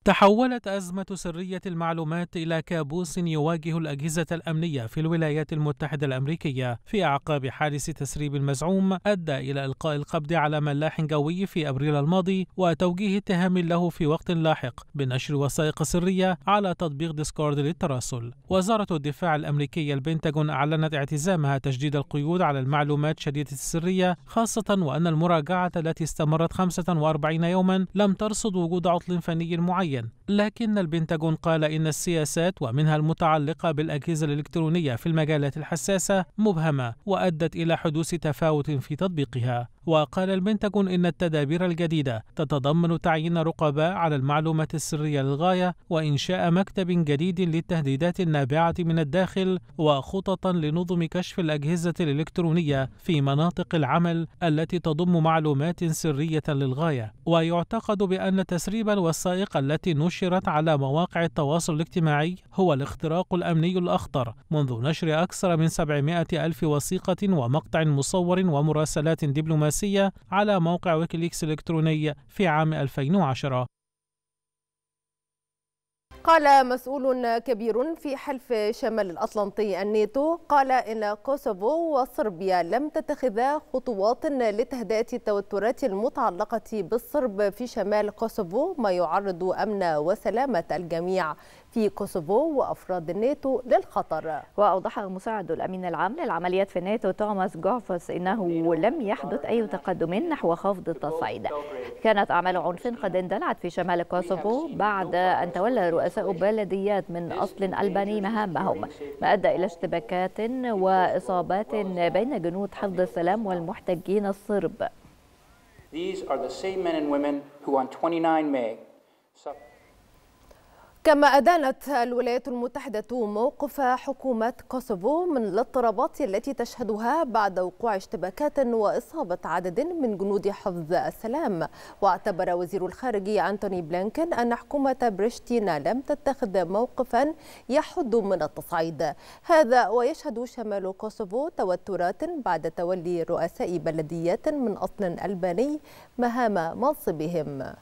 تحولت أزمة سرية المعلومات إلى كابوس يواجه الأجهزة الأمنية في الولايات المتحدة الأمريكية في أعقاب حادث تسريب المزعوم أدى إلى إلقاء القبض على ملاح جوي في أبريل الماضي وتوجيه اتهام له في وقت لاحق بنشر وثائق سرية على تطبيق ديسكورد للتراسل. وزارة الدفاع الأمريكية البنتاغون أعلنت اعتزامها تجديد القيود على المعلومات شديدة السرية خاصة وأن المراجعة التي استمرت 45 يوما لم ترصد وجود عطل فني معين معين لكن البنتاغون قال إن السياسات ومنها المتعلقة بالأجهزة الإلكترونية في المجالات الحساسة مبهمة وأدت إلى حدوث تفاوت في تطبيقها. وقال البنتاغون إن التدابير الجديدة تتضمن تعيين رقباء على المعلومات السرية للغاية وإنشاء مكتب جديد للتهديدات النابعة من الداخل وخططا لنظم كشف الأجهزة الإلكترونية في مناطق العمل التي تضم معلومات سرية للغاية. ويعتقد بأن تسريب الوثائق التي نشرت على مواقع التواصل الاجتماعي هو الاختراق الأمني الأخطر منذ نشر أكثر من 700 ألف وثيقة ومقطع مصور ومراسلات دبلوماسية على موقع ويكيليكس الإلكتروني في عام 2010 قال مسؤول كبير في حلف شمال الأطلنطي الناتو قال إن كوسوفو وصربيا لم تتخذا خطوات لتهدئة التوترات المتعلقة بالصرب في شمال كوسوفو ما يعرض أمن وسلامة الجميع. في كوسوفو وأفراد الناتو للخطر. وأوضح مساعد الأمين العام للعمليات في الناتو توماس جوفس إنه لم يحدث أي تقدم نحو خفض التصعيد. كانت أعمال عنف قد اندلعت في شمال كوسوفو بعد أن تولى رؤساء بلديات من أصل ألباني مهامهم. ما أدى إلى اشتباكات وإصابات بين جنود حفظ السلام والمحتجين الصرب. These are the same men and women who on 29 May كما أدانت الولايات المتحدة موقف حكومة كوسوفو من الاضطرابات التي تشهدها بعد وقوع اشتباكات وإصابة عدد من جنود حفظ السلام. واعتبر وزير الخارجية أنتوني بلينكن أن حكومة بريشتينا لم تتخذ موقفا يحد من التصعيد. هذا ويشهد شمال كوسوفو توترات بعد تولي رؤساء بلديات من أصل ألباني مهام منصبهم.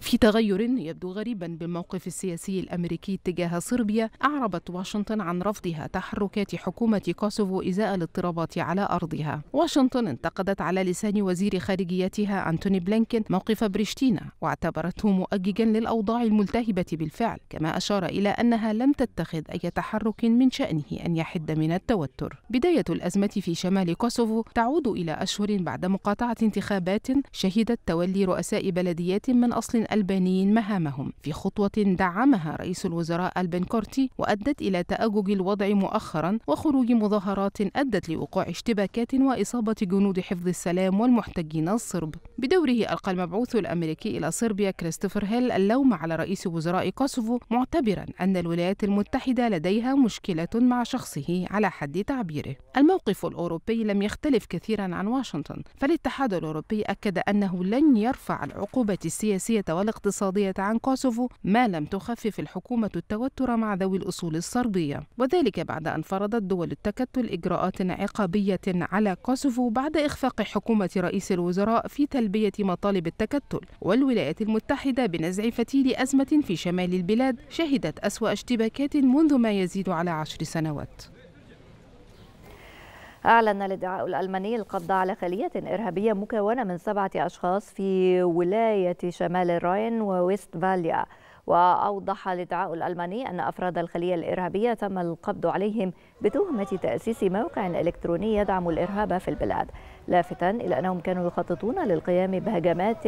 في تغير يبدو غريبا بالموقف السياسي الأمريكي تجاه صربيا أعربت واشنطن عن رفضها تحركات حكومة كوسوفو إزاء الاضطرابات على أرضها. واشنطن انتقدت على لسان وزير خارجيتها أنتوني بلينكن موقف بريشتينا واعتبرته مؤججا للأوضاع الملتهبة بالفعل، كما أشار إلى أنها لم تتخذ أي تحرك من شأنه أن يحد من التوتر. بداية الأزمة في شمال كوسوفو تعود إلى أشهر بعد مقاطعة انتخابات شهدت تولي رؤساء بلديات من أصل ألبانيين مهامهم. في خطوة دعمها رئيس الوزراء ألبن كورتي وأدت إلى تأجج الوضع مؤخرا وخروج مظاهرات أدت لوقوع اشتباكات وإصابة جنود حفظ السلام والمحتجين الصرب. بدوره ألقى المبعوث الأمريكي إلى صربيا كريستوفر هيل اللوم على رئيس وزراء كوسوفو معتبرا أن الولايات المتحدة لديها مشكلة مع شخصه على حد تعبيره. الموقف الأوروبي لم يختلف كثيرا عن واشنطن فالاتحاد الأوروبي أكد أنه لن يرفع العقوبة السياسية والاقتصادية عن كوسوفو ما لم تخفف الحكومة التوتر مع ذوي الأصول الصربية. وذلك بعد أن فرضت دول التكتل إجراءات عقابية على كوسوفو بعد إخفاق حكومة رئيس الوزراء في تلبية مطالب التكتل والولايات المتحدة بنزع فتيل أزمة في شمال البلاد شهدت أسوأ اشتباكات منذ ما يزيد على عشر سنوات. أعلن الإدعاء الألماني القبض على خلية إرهابية مكونة من سبعة أشخاص في ولاية شمال الراين وويستفاليا وأوضح الإدعاء الألماني أن أفراد الخلية الإرهابية تم القبض عليهم بتهمة تأسيس موقع إلكتروني يدعم الإرهاب في البلاد لافتا إلى أنهم كانوا يخططون للقيام بهجمات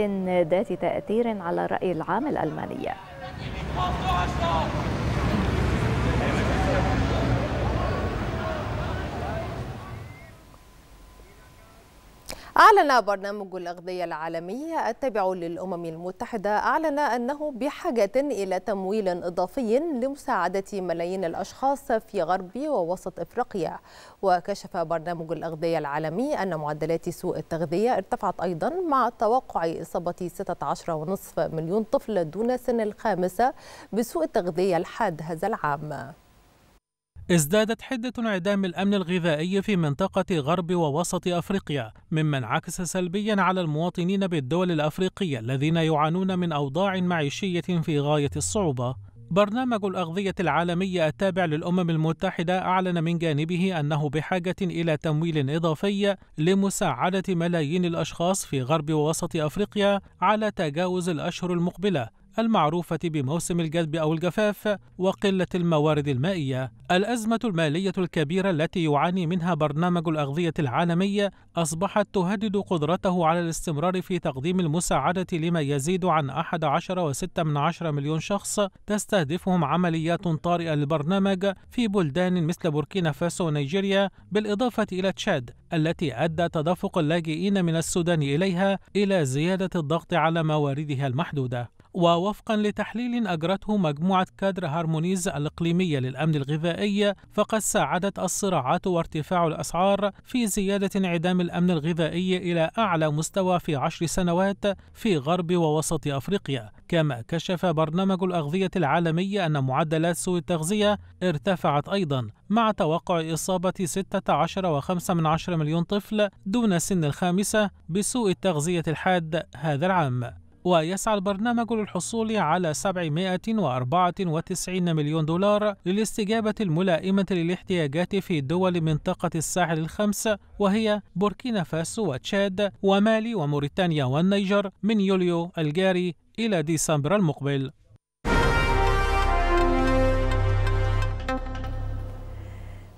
ذات تأثير على الرأي العام الألماني. أعلن برنامج الأغذية العالمي التابع للأمم المتحدة أعلن أنه بحاجة إلى تمويل إضافي لمساعدة ملايين الأشخاص في غرب ووسط إفريقيا. وكشف برنامج الأغذية العالمي أن معدلات سوء التغذية ارتفعت أيضا مع توقع إصابة 16.5 مليون طفل دون سن الخامسة بسوء التغذية الحاد هذا العام. ازدادت حدة انعدام الأمن الغذائي في منطقة غرب ووسط أفريقيا مما انعكس سلبيا على المواطنين بالدول الأفريقية الذين يعانون من أوضاع معيشية في غاية الصعوبة. برنامج الأغذية العالمي التابع للأمم المتحدة أعلن من جانبه أنه بحاجة إلى تمويل إضافي لمساعدة ملايين الأشخاص في غرب ووسط أفريقيا على تجاوز الأشهر المقبلة المعروفة بموسم الجذب أو الجفاف وقلة الموارد المائية. الأزمة المالية الكبيرة التي يعاني منها برنامج الأغذية العالمي أصبحت تهدد قدرته على الاستمرار في تقديم المساعدة لما يزيد عن 11.6 مليون شخص تستهدفهم عمليات طارئة للبرنامج في بلدان مثل بوركينا فاسو ونيجيريا بالإضافة إلى تشاد التي أدى تدفق اللاجئين من السودان إليها إلى زيادة الضغط على مواردها المحدودة. ووفقا لتحليل أجرته مجموعة كادر هارمونيز الإقليمية للأمن الغذائي فقد ساعدت الصراعات وارتفاع الأسعار في زيادة انعدام الأمن الغذائي إلى أعلى مستوى في عشر سنوات في غرب ووسط أفريقيا. كما كشف برنامج الأغذية العالمي أن معدلات سوء التغذية ارتفعت أيضا مع توقع إصابة 16.5 مليون طفل دون سن الخامسة بسوء التغذية الحاد هذا العام. ويسعى البرنامج للحصول على 794 مليون دولار للاستجابة الملائمة للاحتياجات في دول منطقة الساحل الخمس وهي بوركينا فاسو وتشاد ومالي وموريتانيا والنيجر من يوليو الجاري إلى ديسمبر المقبل.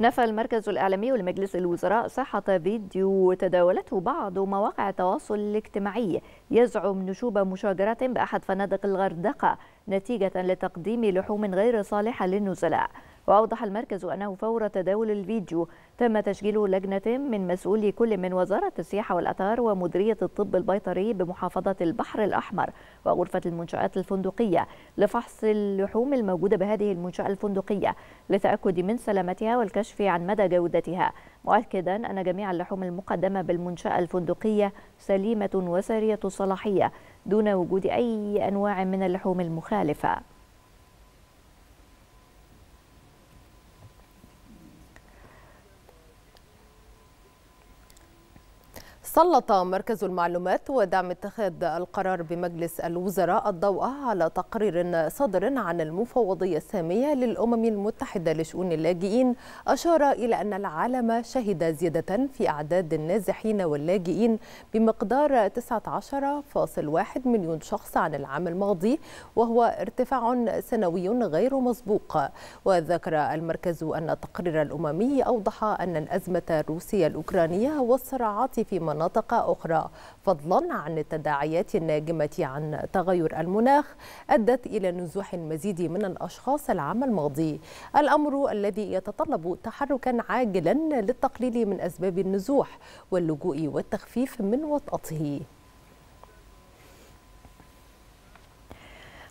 نفى المركز الإعلامي لمجلس الوزراء صحة فيديو تداولته بعض مواقع التواصل الاجتماعي. يزعم نشوب مشاجرة بأحد فنادق الغردقة نتيجة لتقديم لحوم غير صالحة للنزلاء. وأوضح المركز أنه فور تداول الفيديو تم تشكيل لجنة من مسؤولي كل من وزارة السياحة والأثار ومديرية الطب البيطري بمحافظة البحر الأحمر وغرفة المنشآت الفندقية لفحص اللحوم الموجودة بهذه المنشأة الفندقية للتأكد من سلامتها والكشف عن مدى جودتها. مؤكدا أن جميع اللحوم المقدمة بالمنشأة الفندقية سليمة وسارية الصلاحية دون وجود أي أنواع من اللحوم المخالفة. سلط مركز المعلومات ودعم اتخاذ القرار بمجلس الوزراء الضوء على تقرير صادر عن المفوضية السامية للأمم المتحدة لشؤون اللاجئين أشار إلى أن العالم شهد زيادة في أعداد النازحين واللاجئين بمقدار 19.1 مليون شخص عن العام الماضي وهو ارتفاع سنوي غير مسبوق. وذكر المركز أن التقرير الأممي أوضح أن الأزمة الروسية الأوكرانية والصراعات في مناطق أخرى فضلا عن التداعيات الناجمة عن تغير المناخ أدت إلى نزوح المزيد من الأشخاص العام الماضي. الأمر الذي يتطلب تحركا عاجلا للتقليل من أسباب النزوح واللجوء والتخفيف من وطأته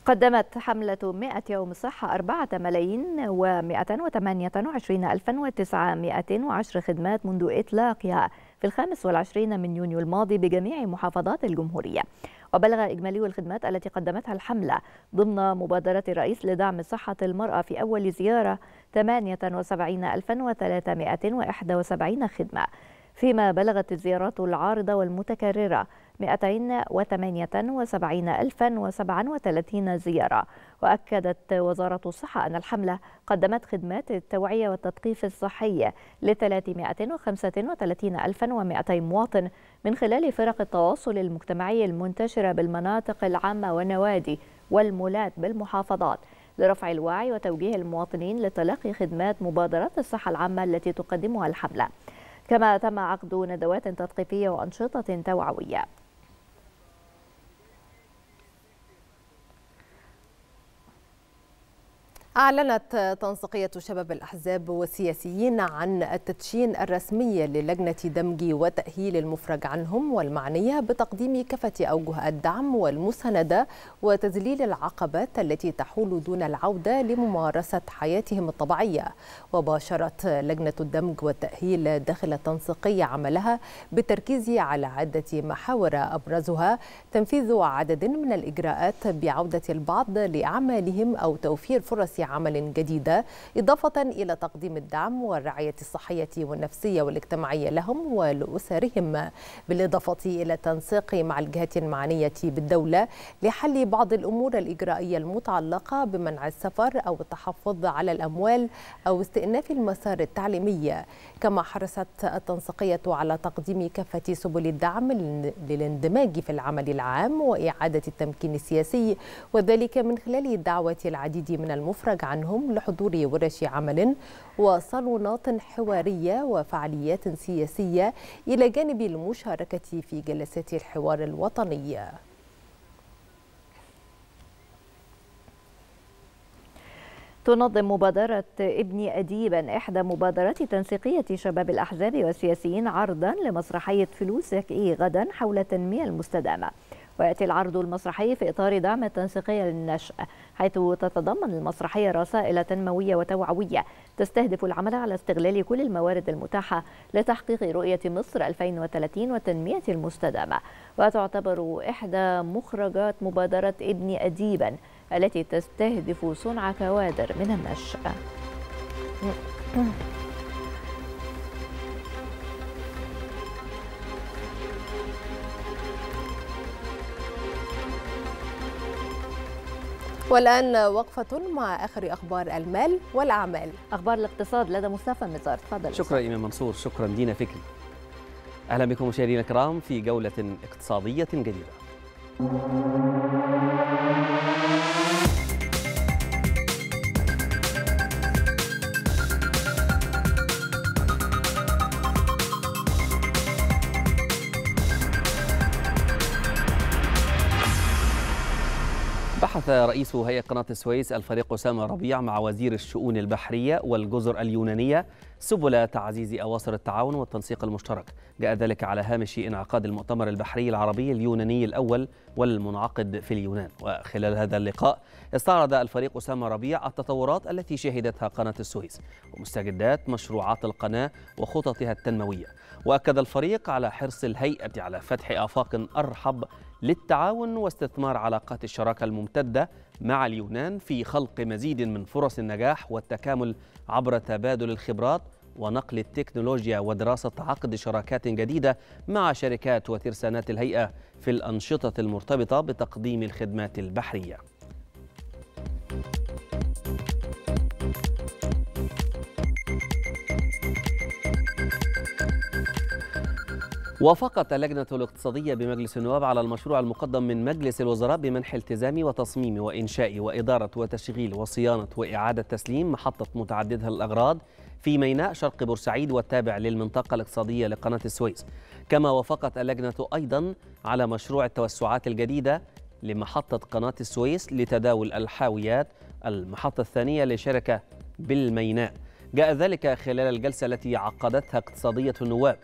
قدمت حملة 100 يوم صحة 4 ملايين و228 ألف و910 خدمات منذ إطلاقها. في الخامس والعشرين من يونيو الماضي بجميع محافظات الجمهورية. وبلغ إجمالي الخدمات التي قدمتها الحملة ضمن مبادرة الرئيس لدعم صحة المرأة في أول زيارة 78371 خدمة. فيما بلغت الزيارات العارضة والمتكررة 277037 زيارة. وأكدت وزارة الصحة أن الحملة قدمت خدمات التوعية والتثقيف الصحي ل 335200 مواطن من خلال فرق التواصل المجتمعي المنتشرة بالمناطق العامة والنوادي والمولات بالمحافظات. لرفع الوعي وتوجيه المواطنين لتلقي خدمات مبادرات الصحة العامة التي تقدمها الحملة. كما تم عقد ندوات تثقيفية وأنشطة توعوية. أعلنت تنسيقية شباب الأحزاب والسياسيين عن التدشين الرسمي للجنة دمج وتأهيل المفرج عنهم والمعنية بتقديم كافة أوجه الدعم والمساندة وتذليل العقبات التي تحول دون العودة لممارسة حياتهم الطبيعية. وباشرت لجنة الدمج والتأهيل داخل التنسيقية عملها بالتركيز على عدة محاور أبرزها. تنفيذ عدد من الإجراءات بعودة البعض لأعمالهم أو توفير فرص عمل جديدة إضافة إلى تقديم الدعم والرعاية الصحية والنفسية والاجتماعية لهم ولأسرهم بالإضافة إلى التنسيق مع الجهات المعنية بالدولة لحل بعض الأمور الإجرائية المتعلقة بمنع السفر أو التحفظ على الأموال أو استئناف المسار التعليمي كما حرصت التنسيقية على تقديم كافة سبل الدعم للاندماج في العمل العام وإعادة التمكين السياسي وذلك من خلال دعوة العديد من المفرج عنهم لحضور ورش عمل وصالونات حوارية وفعاليات سياسية إلى جانب المشاركة في جلسات الحوار الوطني. تنظم مبادرة ابني أديبا إحدى مبادرات تنسيقية شباب الأحزاب والسياسيين عرضا لمسرحية فلوسك إيه غدا حول التنمية المستدامة. ويأتي العرض المسرحي في إطار دعم التنسيقية للنشأ حيث تتضمن المسرحية رسائل تنموية وتوعوية تستهدف العمل على استغلال كل الموارد المتاحة لتحقيق رؤية مصر 2030 والتنمية المستدامة. وتعتبر إحدى مخرجات مبادرة ابني أديبا التي تستهدف صنع كوادر من النشأ. والآن وقفة مع آخر أخبار المال والأعمال. أخبار الاقتصاد لدى مصطفى مزار تفضل شكرا إمام منصور. شكرا دينا فكري. أهلا بكم مشاهدينا الكرام في جولة اقتصادية جديدة. بحث رئيس هيئة قناة السويس الفريق أسامة ربيع مع وزير الشؤون البحرية والجزر اليونانية سبل تعزيز أواصر التعاون والتنسيق المشترك. جاء ذلك على هامش انعقاد المؤتمر البحري العربي اليوناني الأول والمنعقد في اليونان. وخلال هذا اللقاء استعرض الفريق أسامة ربيع التطورات التي شهدتها قناة السويس ومستجدات مشروعات القناة وخططها التنموية. وأكد الفريق على حرص الهيئة على فتح آفاق أرحب للتعاون واستثمار علاقات الشراكة الممتدة مع اليونان في خلق مزيد من فرص النجاح والتكامل عبر تبادل الخبرات ونقل التكنولوجيا ودراسة عقد شراكات جديدة مع شركات وترسانات الهيئة في الأنشطة المرتبطة بتقديم الخدمات البحرية. وافقت اللجنة الاقتصادية بمجلس النواب على المشروع المقدم من مجلس الوزراء بمنح التزام وتصميم وإنشاء وإدارة وتشغيل وصيانة وإعادة تسليم محطة متعددة الأغراض في ميناء شرق بورسعيد والتابع للمنطقة الاقتصادية لقناة السويس. كما وافقت اللجنة أيضا على مشروع التوسعات الجديدة لمحطة قناة السويس لتداول الحاويات المحطة الثانية لشركة بالميناء. جاء ذلك خلال الجلسة التي عقدتها اقتصادية النواب.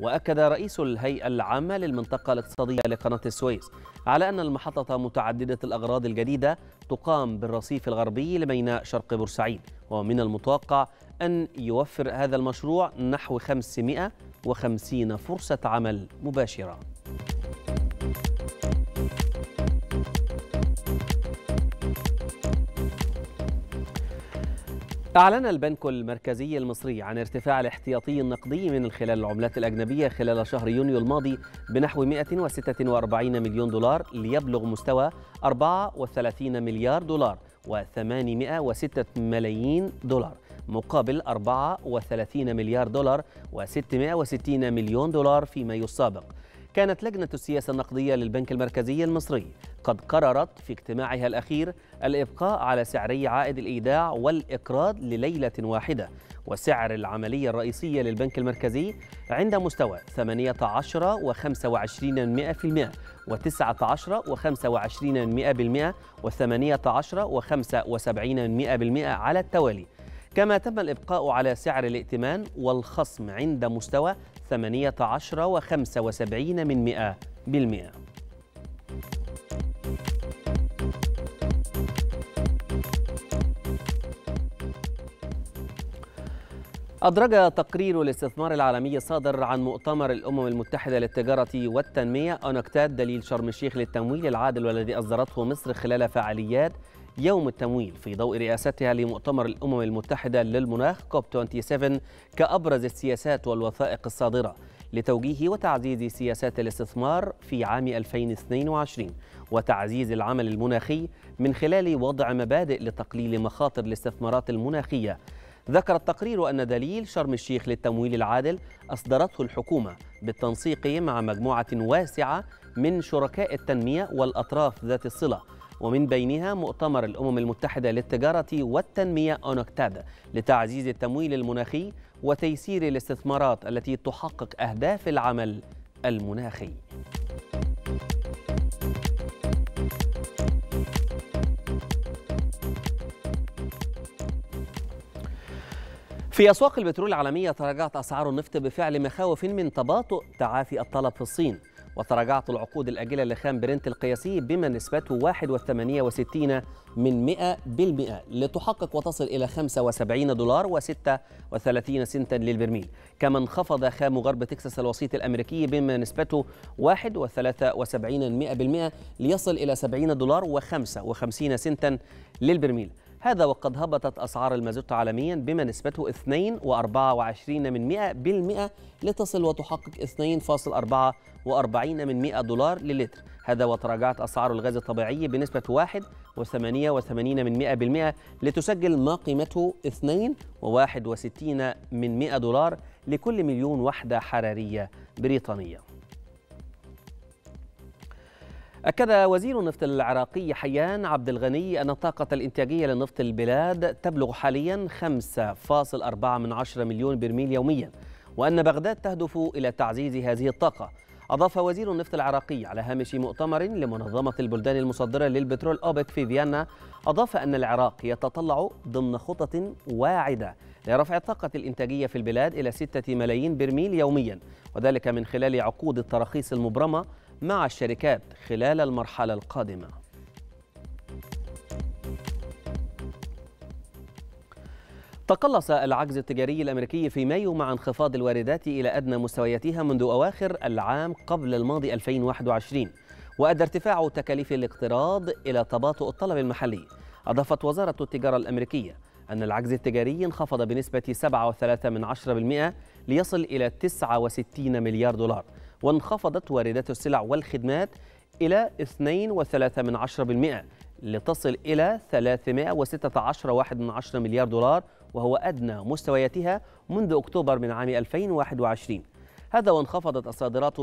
وأكد رئيس الهيئة العامة للمنطقة الاقتصادية لقناة السويس على أن المحطة متعددة الأغراض الجديدة تقام بالرصيف الغربي لميناء شرق بورسعيد. ومن المتوقع أن يوفر هذا المشروع نحو 550 فرصة عمل مباشرة. أعلن البنك المركزي المصري عن ارتفاع الاحتياطي النقدي من خلال العملات الأجنبية خلال شهر يونيو الماضي بنحو 146 مليون دولار ليبلغ مستوى 34 مليار دولار و806 ملايين دولار مقابل 34 مليار دولار و660 مليون دولار في مايو السابق كانت لجنة السياسة النقدية للبنك المركزي المصري. قد قررت في اجتماعها الأخير الإبقاء على سعري عائد الإيداع والإقراض لليلة واحدة وسعر العملية الرئيسية للبنك المركزي عند مستوى 18 و25 و19 و25 و18 و75 على التوالي. كما تم الإبقاء على سعر الائتمان والخصم عند مستوى 18 و75 من 100 بالمئة. أدرج تقرير الاستثمار العالمي الصادر عن مؤتمر الأمم المتحدة للتجارة والتنمية أونكتاد دليل شرم الشيخ للتمويل العادل والذي أصدرته مصر خلال فعاليات يوم التمويل في ضوء رئاستها لمؤتمر الأمم المتحدة للمناخ كوب 27 كأبرز السياسات والوثائق الصادرة لتوجيه وتعزيز سياسات الاستثمار في عام 2022 وتعزيز العمل المناخي من خلال وضع مبادئ لتقليل مخاطر الاستثمارات المناخية. ذكر التقرير أن دليل شرم الشيخ للتمويل العادل أصدرته الحكومة بالتنسيق مع مجموعة واسعة من شركاء التنمية والأطراف ذات الصلة ومن بينها مؤتمر الأمم المتحدة للتجارة والتنمية أونكتاد لتعزيز التمويل المناخي وتيسير الاستثمارات التي تحقق أهداف العمل المناخي. في أسواق البترول العالمية تراجعت أسعار النفط بفعل مخاوف من تباطؤ تعافي الطلب في الصين. وتراجعت العقود الآجلة لخام برنت القياسي بما نسبته 1.68 من 100 بالمئة لتحقق وتصل إلى 75 دولار و36 سنتا للبرميل. كما انخفض خام غرب تكساس الوسيط الأمريكي بما نسبته 1.73 بالمئة ليصل إلى 70 دولار و55 سنتا للبرميل. هذا وقد هبطت أسعار المازوت عالميا بما نسبته 2.24 من 100 بالمئة لتصل وتحقق 2.44 من 100 دولار للتر. هذا وتراجعت أسعار الغاز الطبيعي بنسبة 1.88 من 100 بالمئة لتسجل ما قيمته 2.61 من 100 دولار لكل مليون وحدة حرارية بريطانية. أكد وزير النفط العراقي حيان عبد الغني أن الطاقة الإنتاجية لنفط البلاد تبلغ حاليا 5.4 مليون برميل يوميا وأن بغداد تهدف إلى تعزيز هذه الطاقة. أضاف وزير النفط العراقي على هامش مؤتمر لمنظمة البلدان المصدرة للبترول أوبك في فيينا أضاف أن العراق يتطلع ضمن خطط واعدة لرفع الطاقة الإنتاجية في البلاد إلى 6 ملايين برميل يوميا وذلك من خلال عقود التراخيص المبرمة مع الشركات خلال المرحلة القادمة. تقلص العجز التجاري الأمريكي في مايو مع انخفاض الواردات إلى أدنى مستوياتها منذ أواخر العام قبل الماضي 2021 وأدى ارتفاع تكاليف الاقتراض إلى تباطؤ الطلب المحلي. أضافت وزارة التجارة الأمريكية أن العجز التجاري انخفض بنسبة 7.3% ليصل إلى 69 مليار دولار وانخفضت واردات السلع والخدمات إلى 2.3% لتصل إلى 316.1 مليار دولار وهو أدنى مستوياتها منذ أكتوبر من عام 2021 هذا وانخفضت الصادرات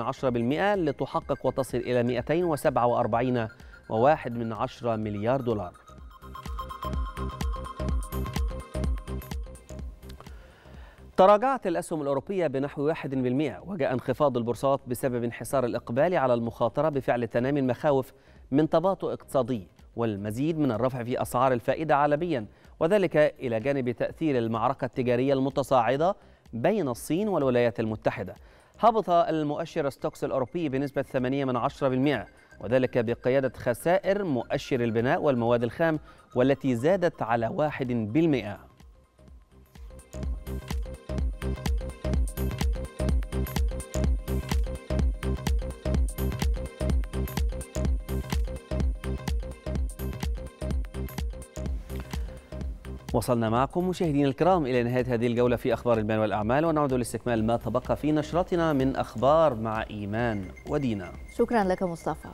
عشرة بالمئة لتحقق وتصل إلى 247 وواحد من عشرة مليار دولار. تراجعت الأسهم الأوروبية بنحو 1% وجاء انخفاض البورصات بسبب انحسار الإقبال على المخاطرة بفعل تنامي المخاوف من تباطؤ اقتصادي والمزيد من الرفع في أسعار الفائدة عالميا وذلك إلى جانب تأثير المعركة التجارية المتصاعدة بين الصين والولايات المتحدة. هبط المؤشر ستوكس الأوروبي بنسبة 8 من 10% وذلك بقيادة خسائر مؤشر البناء والمواد الخام والتي زادت على 1% وصلنا معكم مشاهدينا الكرام إلى نهاية هذه الجولة في أخبار المال والأعمال ونعود لاستكمال ما تبقى في نشرتنا من أخبار مع إيمان ودينا. شكرا لك مصطفى.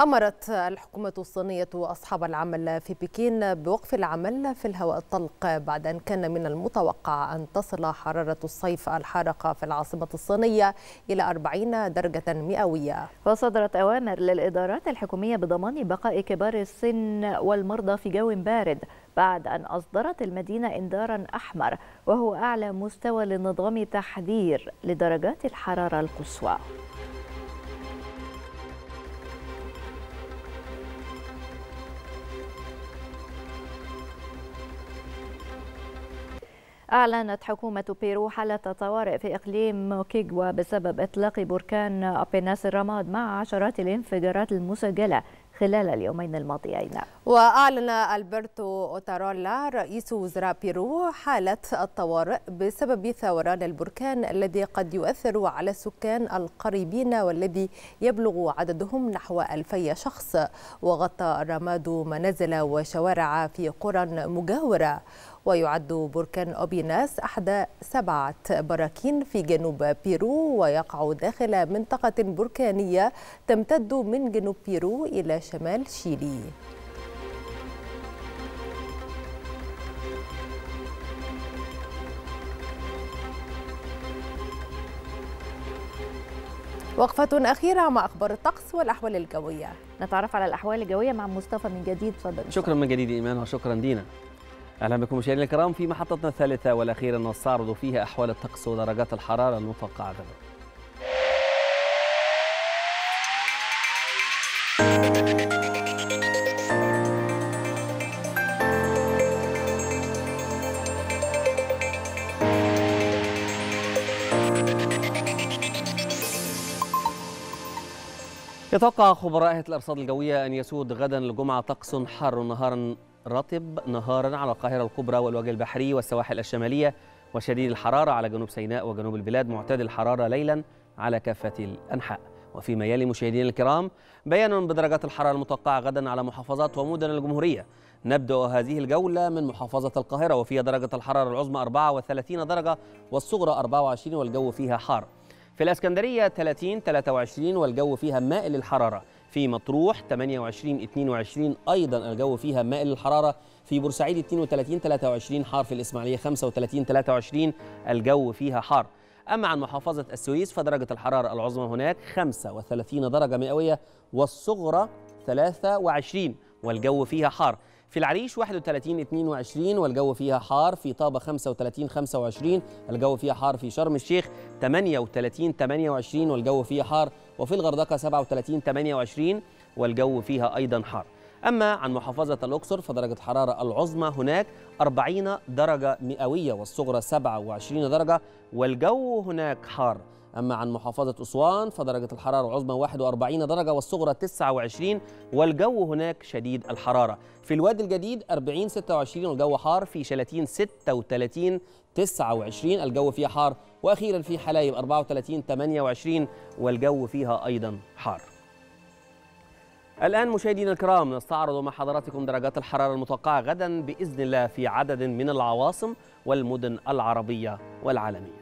أمرت الحكومة الصينية أصحاب العمل في بكين بوقف العمل في الهواء الطلق بعد أن كان من المتوقع أن تصل حرارة الصيف الحارقة في العاصمة الصينية إلى 40 درجة مئوية. وصدرت أوامر للإدارات الحكومية بضمان بقاء كبار السن والمرضى في جو بارد بعد أن أصدرت المدينة إنذارا أحمر وهو أعلى مستوى لنظام تحذير لدرجات الحرارة القصوى. أعلنت حكومة بيرو حالة طوارئ في إقليم موكيغوا بسبب إطلاق بركان أبيناس الرماد مع عشرات الانفجارات المسجلة خلال اليومين الماضيين. وأعلن ألبرتو أوتارولا رئيس وزراء بيرو حالة الطوارئ بسبب ثوران البركان الذي قد يؤثر على السكان القريبين والذي يبلغ عددهم نحو ألفي شخص وغطى الرماد منازل وشوارع في قرى مجاورة. ويعد بركان أوبيناس أحد سبعة براكين في جنوب بيرو ويقع داخل منطقة بركانية تمتد من جنوب بيرو إلى شمال شيلي. وقفة أخيرة مع أخبار الطقس والأحوال الجوية. نتعرف على الأحوال الجوية مع مصطفى من جديد. تفضل شكرا من جديد إيمان وشكرا دينا. أهلا بكم مشاهدينا الكرام في محطتنا الثالثة والاخيره نستعرض فيها أحوال الطقس ودرجات الحرارة المتوقعة غدا. يتوقع خبراء هيئه الأرصاد الجوية أن يسود غدا الجمعة طقس حار نهارا رطب نهارا على القاهرة الكبرى والوجه البحري والسواحل الشمالية وشديد الحرارة على جنوب سيناء وجنوب البلاد معتدل الحرارة ليلا على كافة الأنحاء. وفيما يلي مشاهدينا الكرام بيان بدرجات الحرارة المتوقعة غدا على محافظات ومدن الجمهورية. نبدأ هذه الجولة من محافظة القاهرة وفيها درجة الحرارة العظمى 34 درجة والصغرى 24 والجو فيها حار. في الإسكندرية 30 23 والجو فيها مائل الحرارة في مطروح 28 22 أيضا الجو فيها مائل للحرارة. في بورسعيد 32 23 حار في الإسماعيلية 35 23 الجو فيها حار. أما عن محافظة السويس فدرجة الحرارة العظمى هناك 35 درجة مئوية والصغرى 23 والجو فيها حار. في العريش 31 22 والجو فيها حار في طابة 35 25 الجو فيها حار في شرم الشيخ 38 28 والجو فيها حار وفي الغردقة 37 28 والجو فيها أيضا حار. أما عن محافظة الأقصر فدرجة الحرارة العظمى هناك 40 درجة مئوية والصغرى 27 درجة والجو هناك حار. أما عن محافظة أسوان فدرجة الحرارة العظمى 41 درجة والصغرى 29 والجو هناك شديد الحرارة. في الوادي الجديد 40 26 والجو حار في شلاتين 36 29 الجو فيها حار وأخيرا في حلايب 34 28 والجو فيها أيضا حار. الآن مشاهدينا الكرام نستعرض مع حضراتكم درجات الحرارة المتوقعة غدا بإذن الله في عدد من العواصم والمدن العربية والعالمية.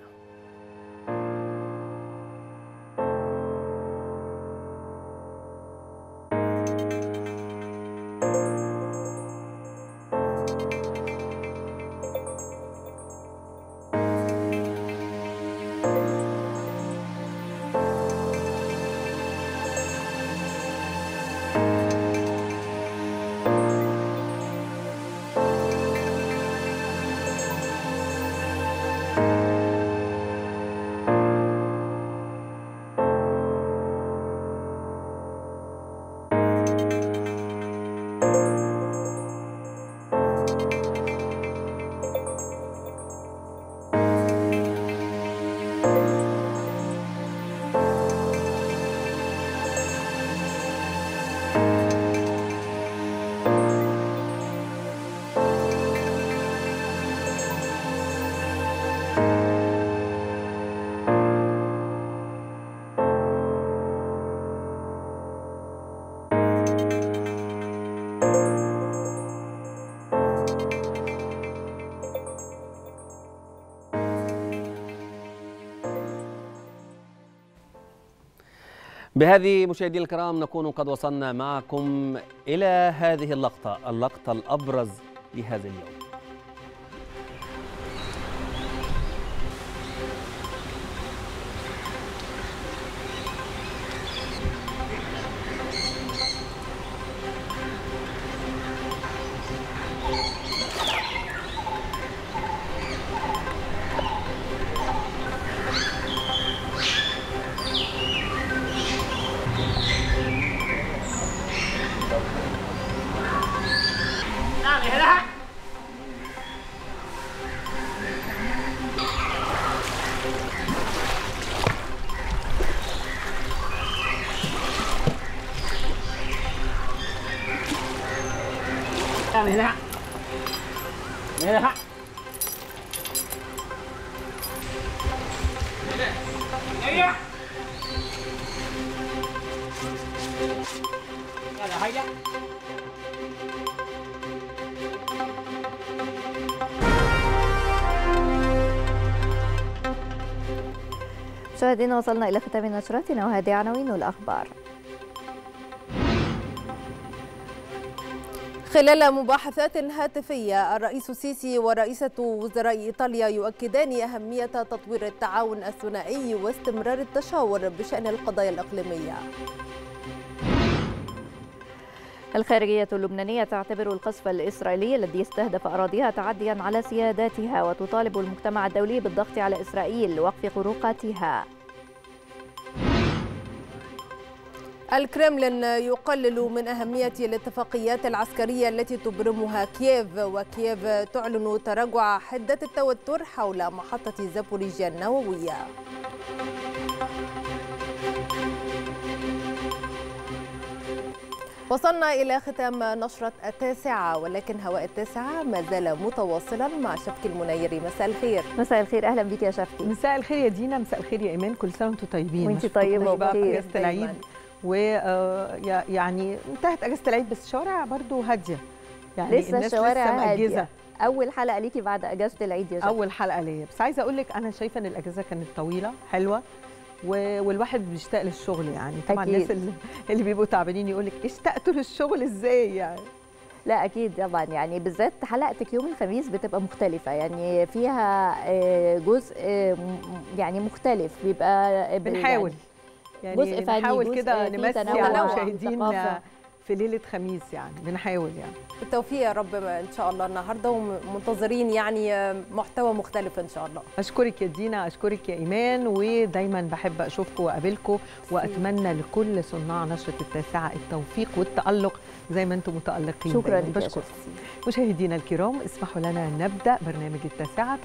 بهذه مشاهدينا الكرام نكون قد وصلنا معكم إلى هذه اللقطة اللقطة الأبرز لهذا اليوم. مشاهدينا وصلنا إلى ختام نشرتنا وهذه عناوين الأخبار. خلال مباحثات هاتفية الرئيس السيسي ورئيسة وزراء إيطاليا يؤكدان أهمية تطوير التعاون الثنائي واستمرار التشاور بشأن القضايا الإقليمية. الخارجية اللبنانية تعتبر القصف الإسرائيلي الذي استهدف أراضيها تعديا على سياداتها وتطالب المجتمع الدولي بالضغط على إسرائيل لوقف خروقاتها. الكرملين يقلل من أهمية الاتفاقيات العسكرية التي تبرمها كييف وكييف تعلن تراجع حدة التوتر حول محطة زابوريجيا النووية. وصلنا إلى ختام نشرة التاسعة ولكن هواء التاسعة ما زال متواصلا مع شفكي المنيري مساء الخير. مساء الخير. أهلا بك يا شفكي مساء الخير يا دينا. مساء الخير يا إيمان. كل سنة وأنتم طيبين. وأنت طيبة وبخير. العيد. ويعني انتهت أجازة العيد بس الشوارع برضو هادية. يعني لسه الناس الشوارع لسه مأجزة هادية. أول حلقة ليكي بعد أجازة العيد يا أول حلقة ليا. بس عايزة أقول لك أنا شايفة إن الأجازة كانت طويلة حلوة و- والواحد بيشتاق للشغل يعني. طبعا أكيد. الناس اللي, اللي بيبقوا تعبانين يقول لك اشتقتوا للشغل إزاي يعني؟ لا أكيد طبعا. يعني بالذات حلقتك يوم الخميس بتبقى مختلفة. يعني فيها آه، جزء آه، يعني مختلف. بيبقى بنحاول. يعني يعني جزء فني نحاول كده نمسي على في المشاهدين الثقافة. في ليلة خميس يعني. بنحاول يعني. بالتوفيق يا رب إن شاء الله النهارده ومنتظرين يعني محتوى مختلف إن شاء الله. أشكرك يا دينا أشكرك يا إيمان ودايما بحب أشوفكم وأقابلكم وأتمنى لكل صناع نشرة التاسعة التوفيق والتألق زي ما أنتم متألقين شكراً. لك مشاهدينا الكرام اسمحوا لنا نبدأ برنامج التاسعة.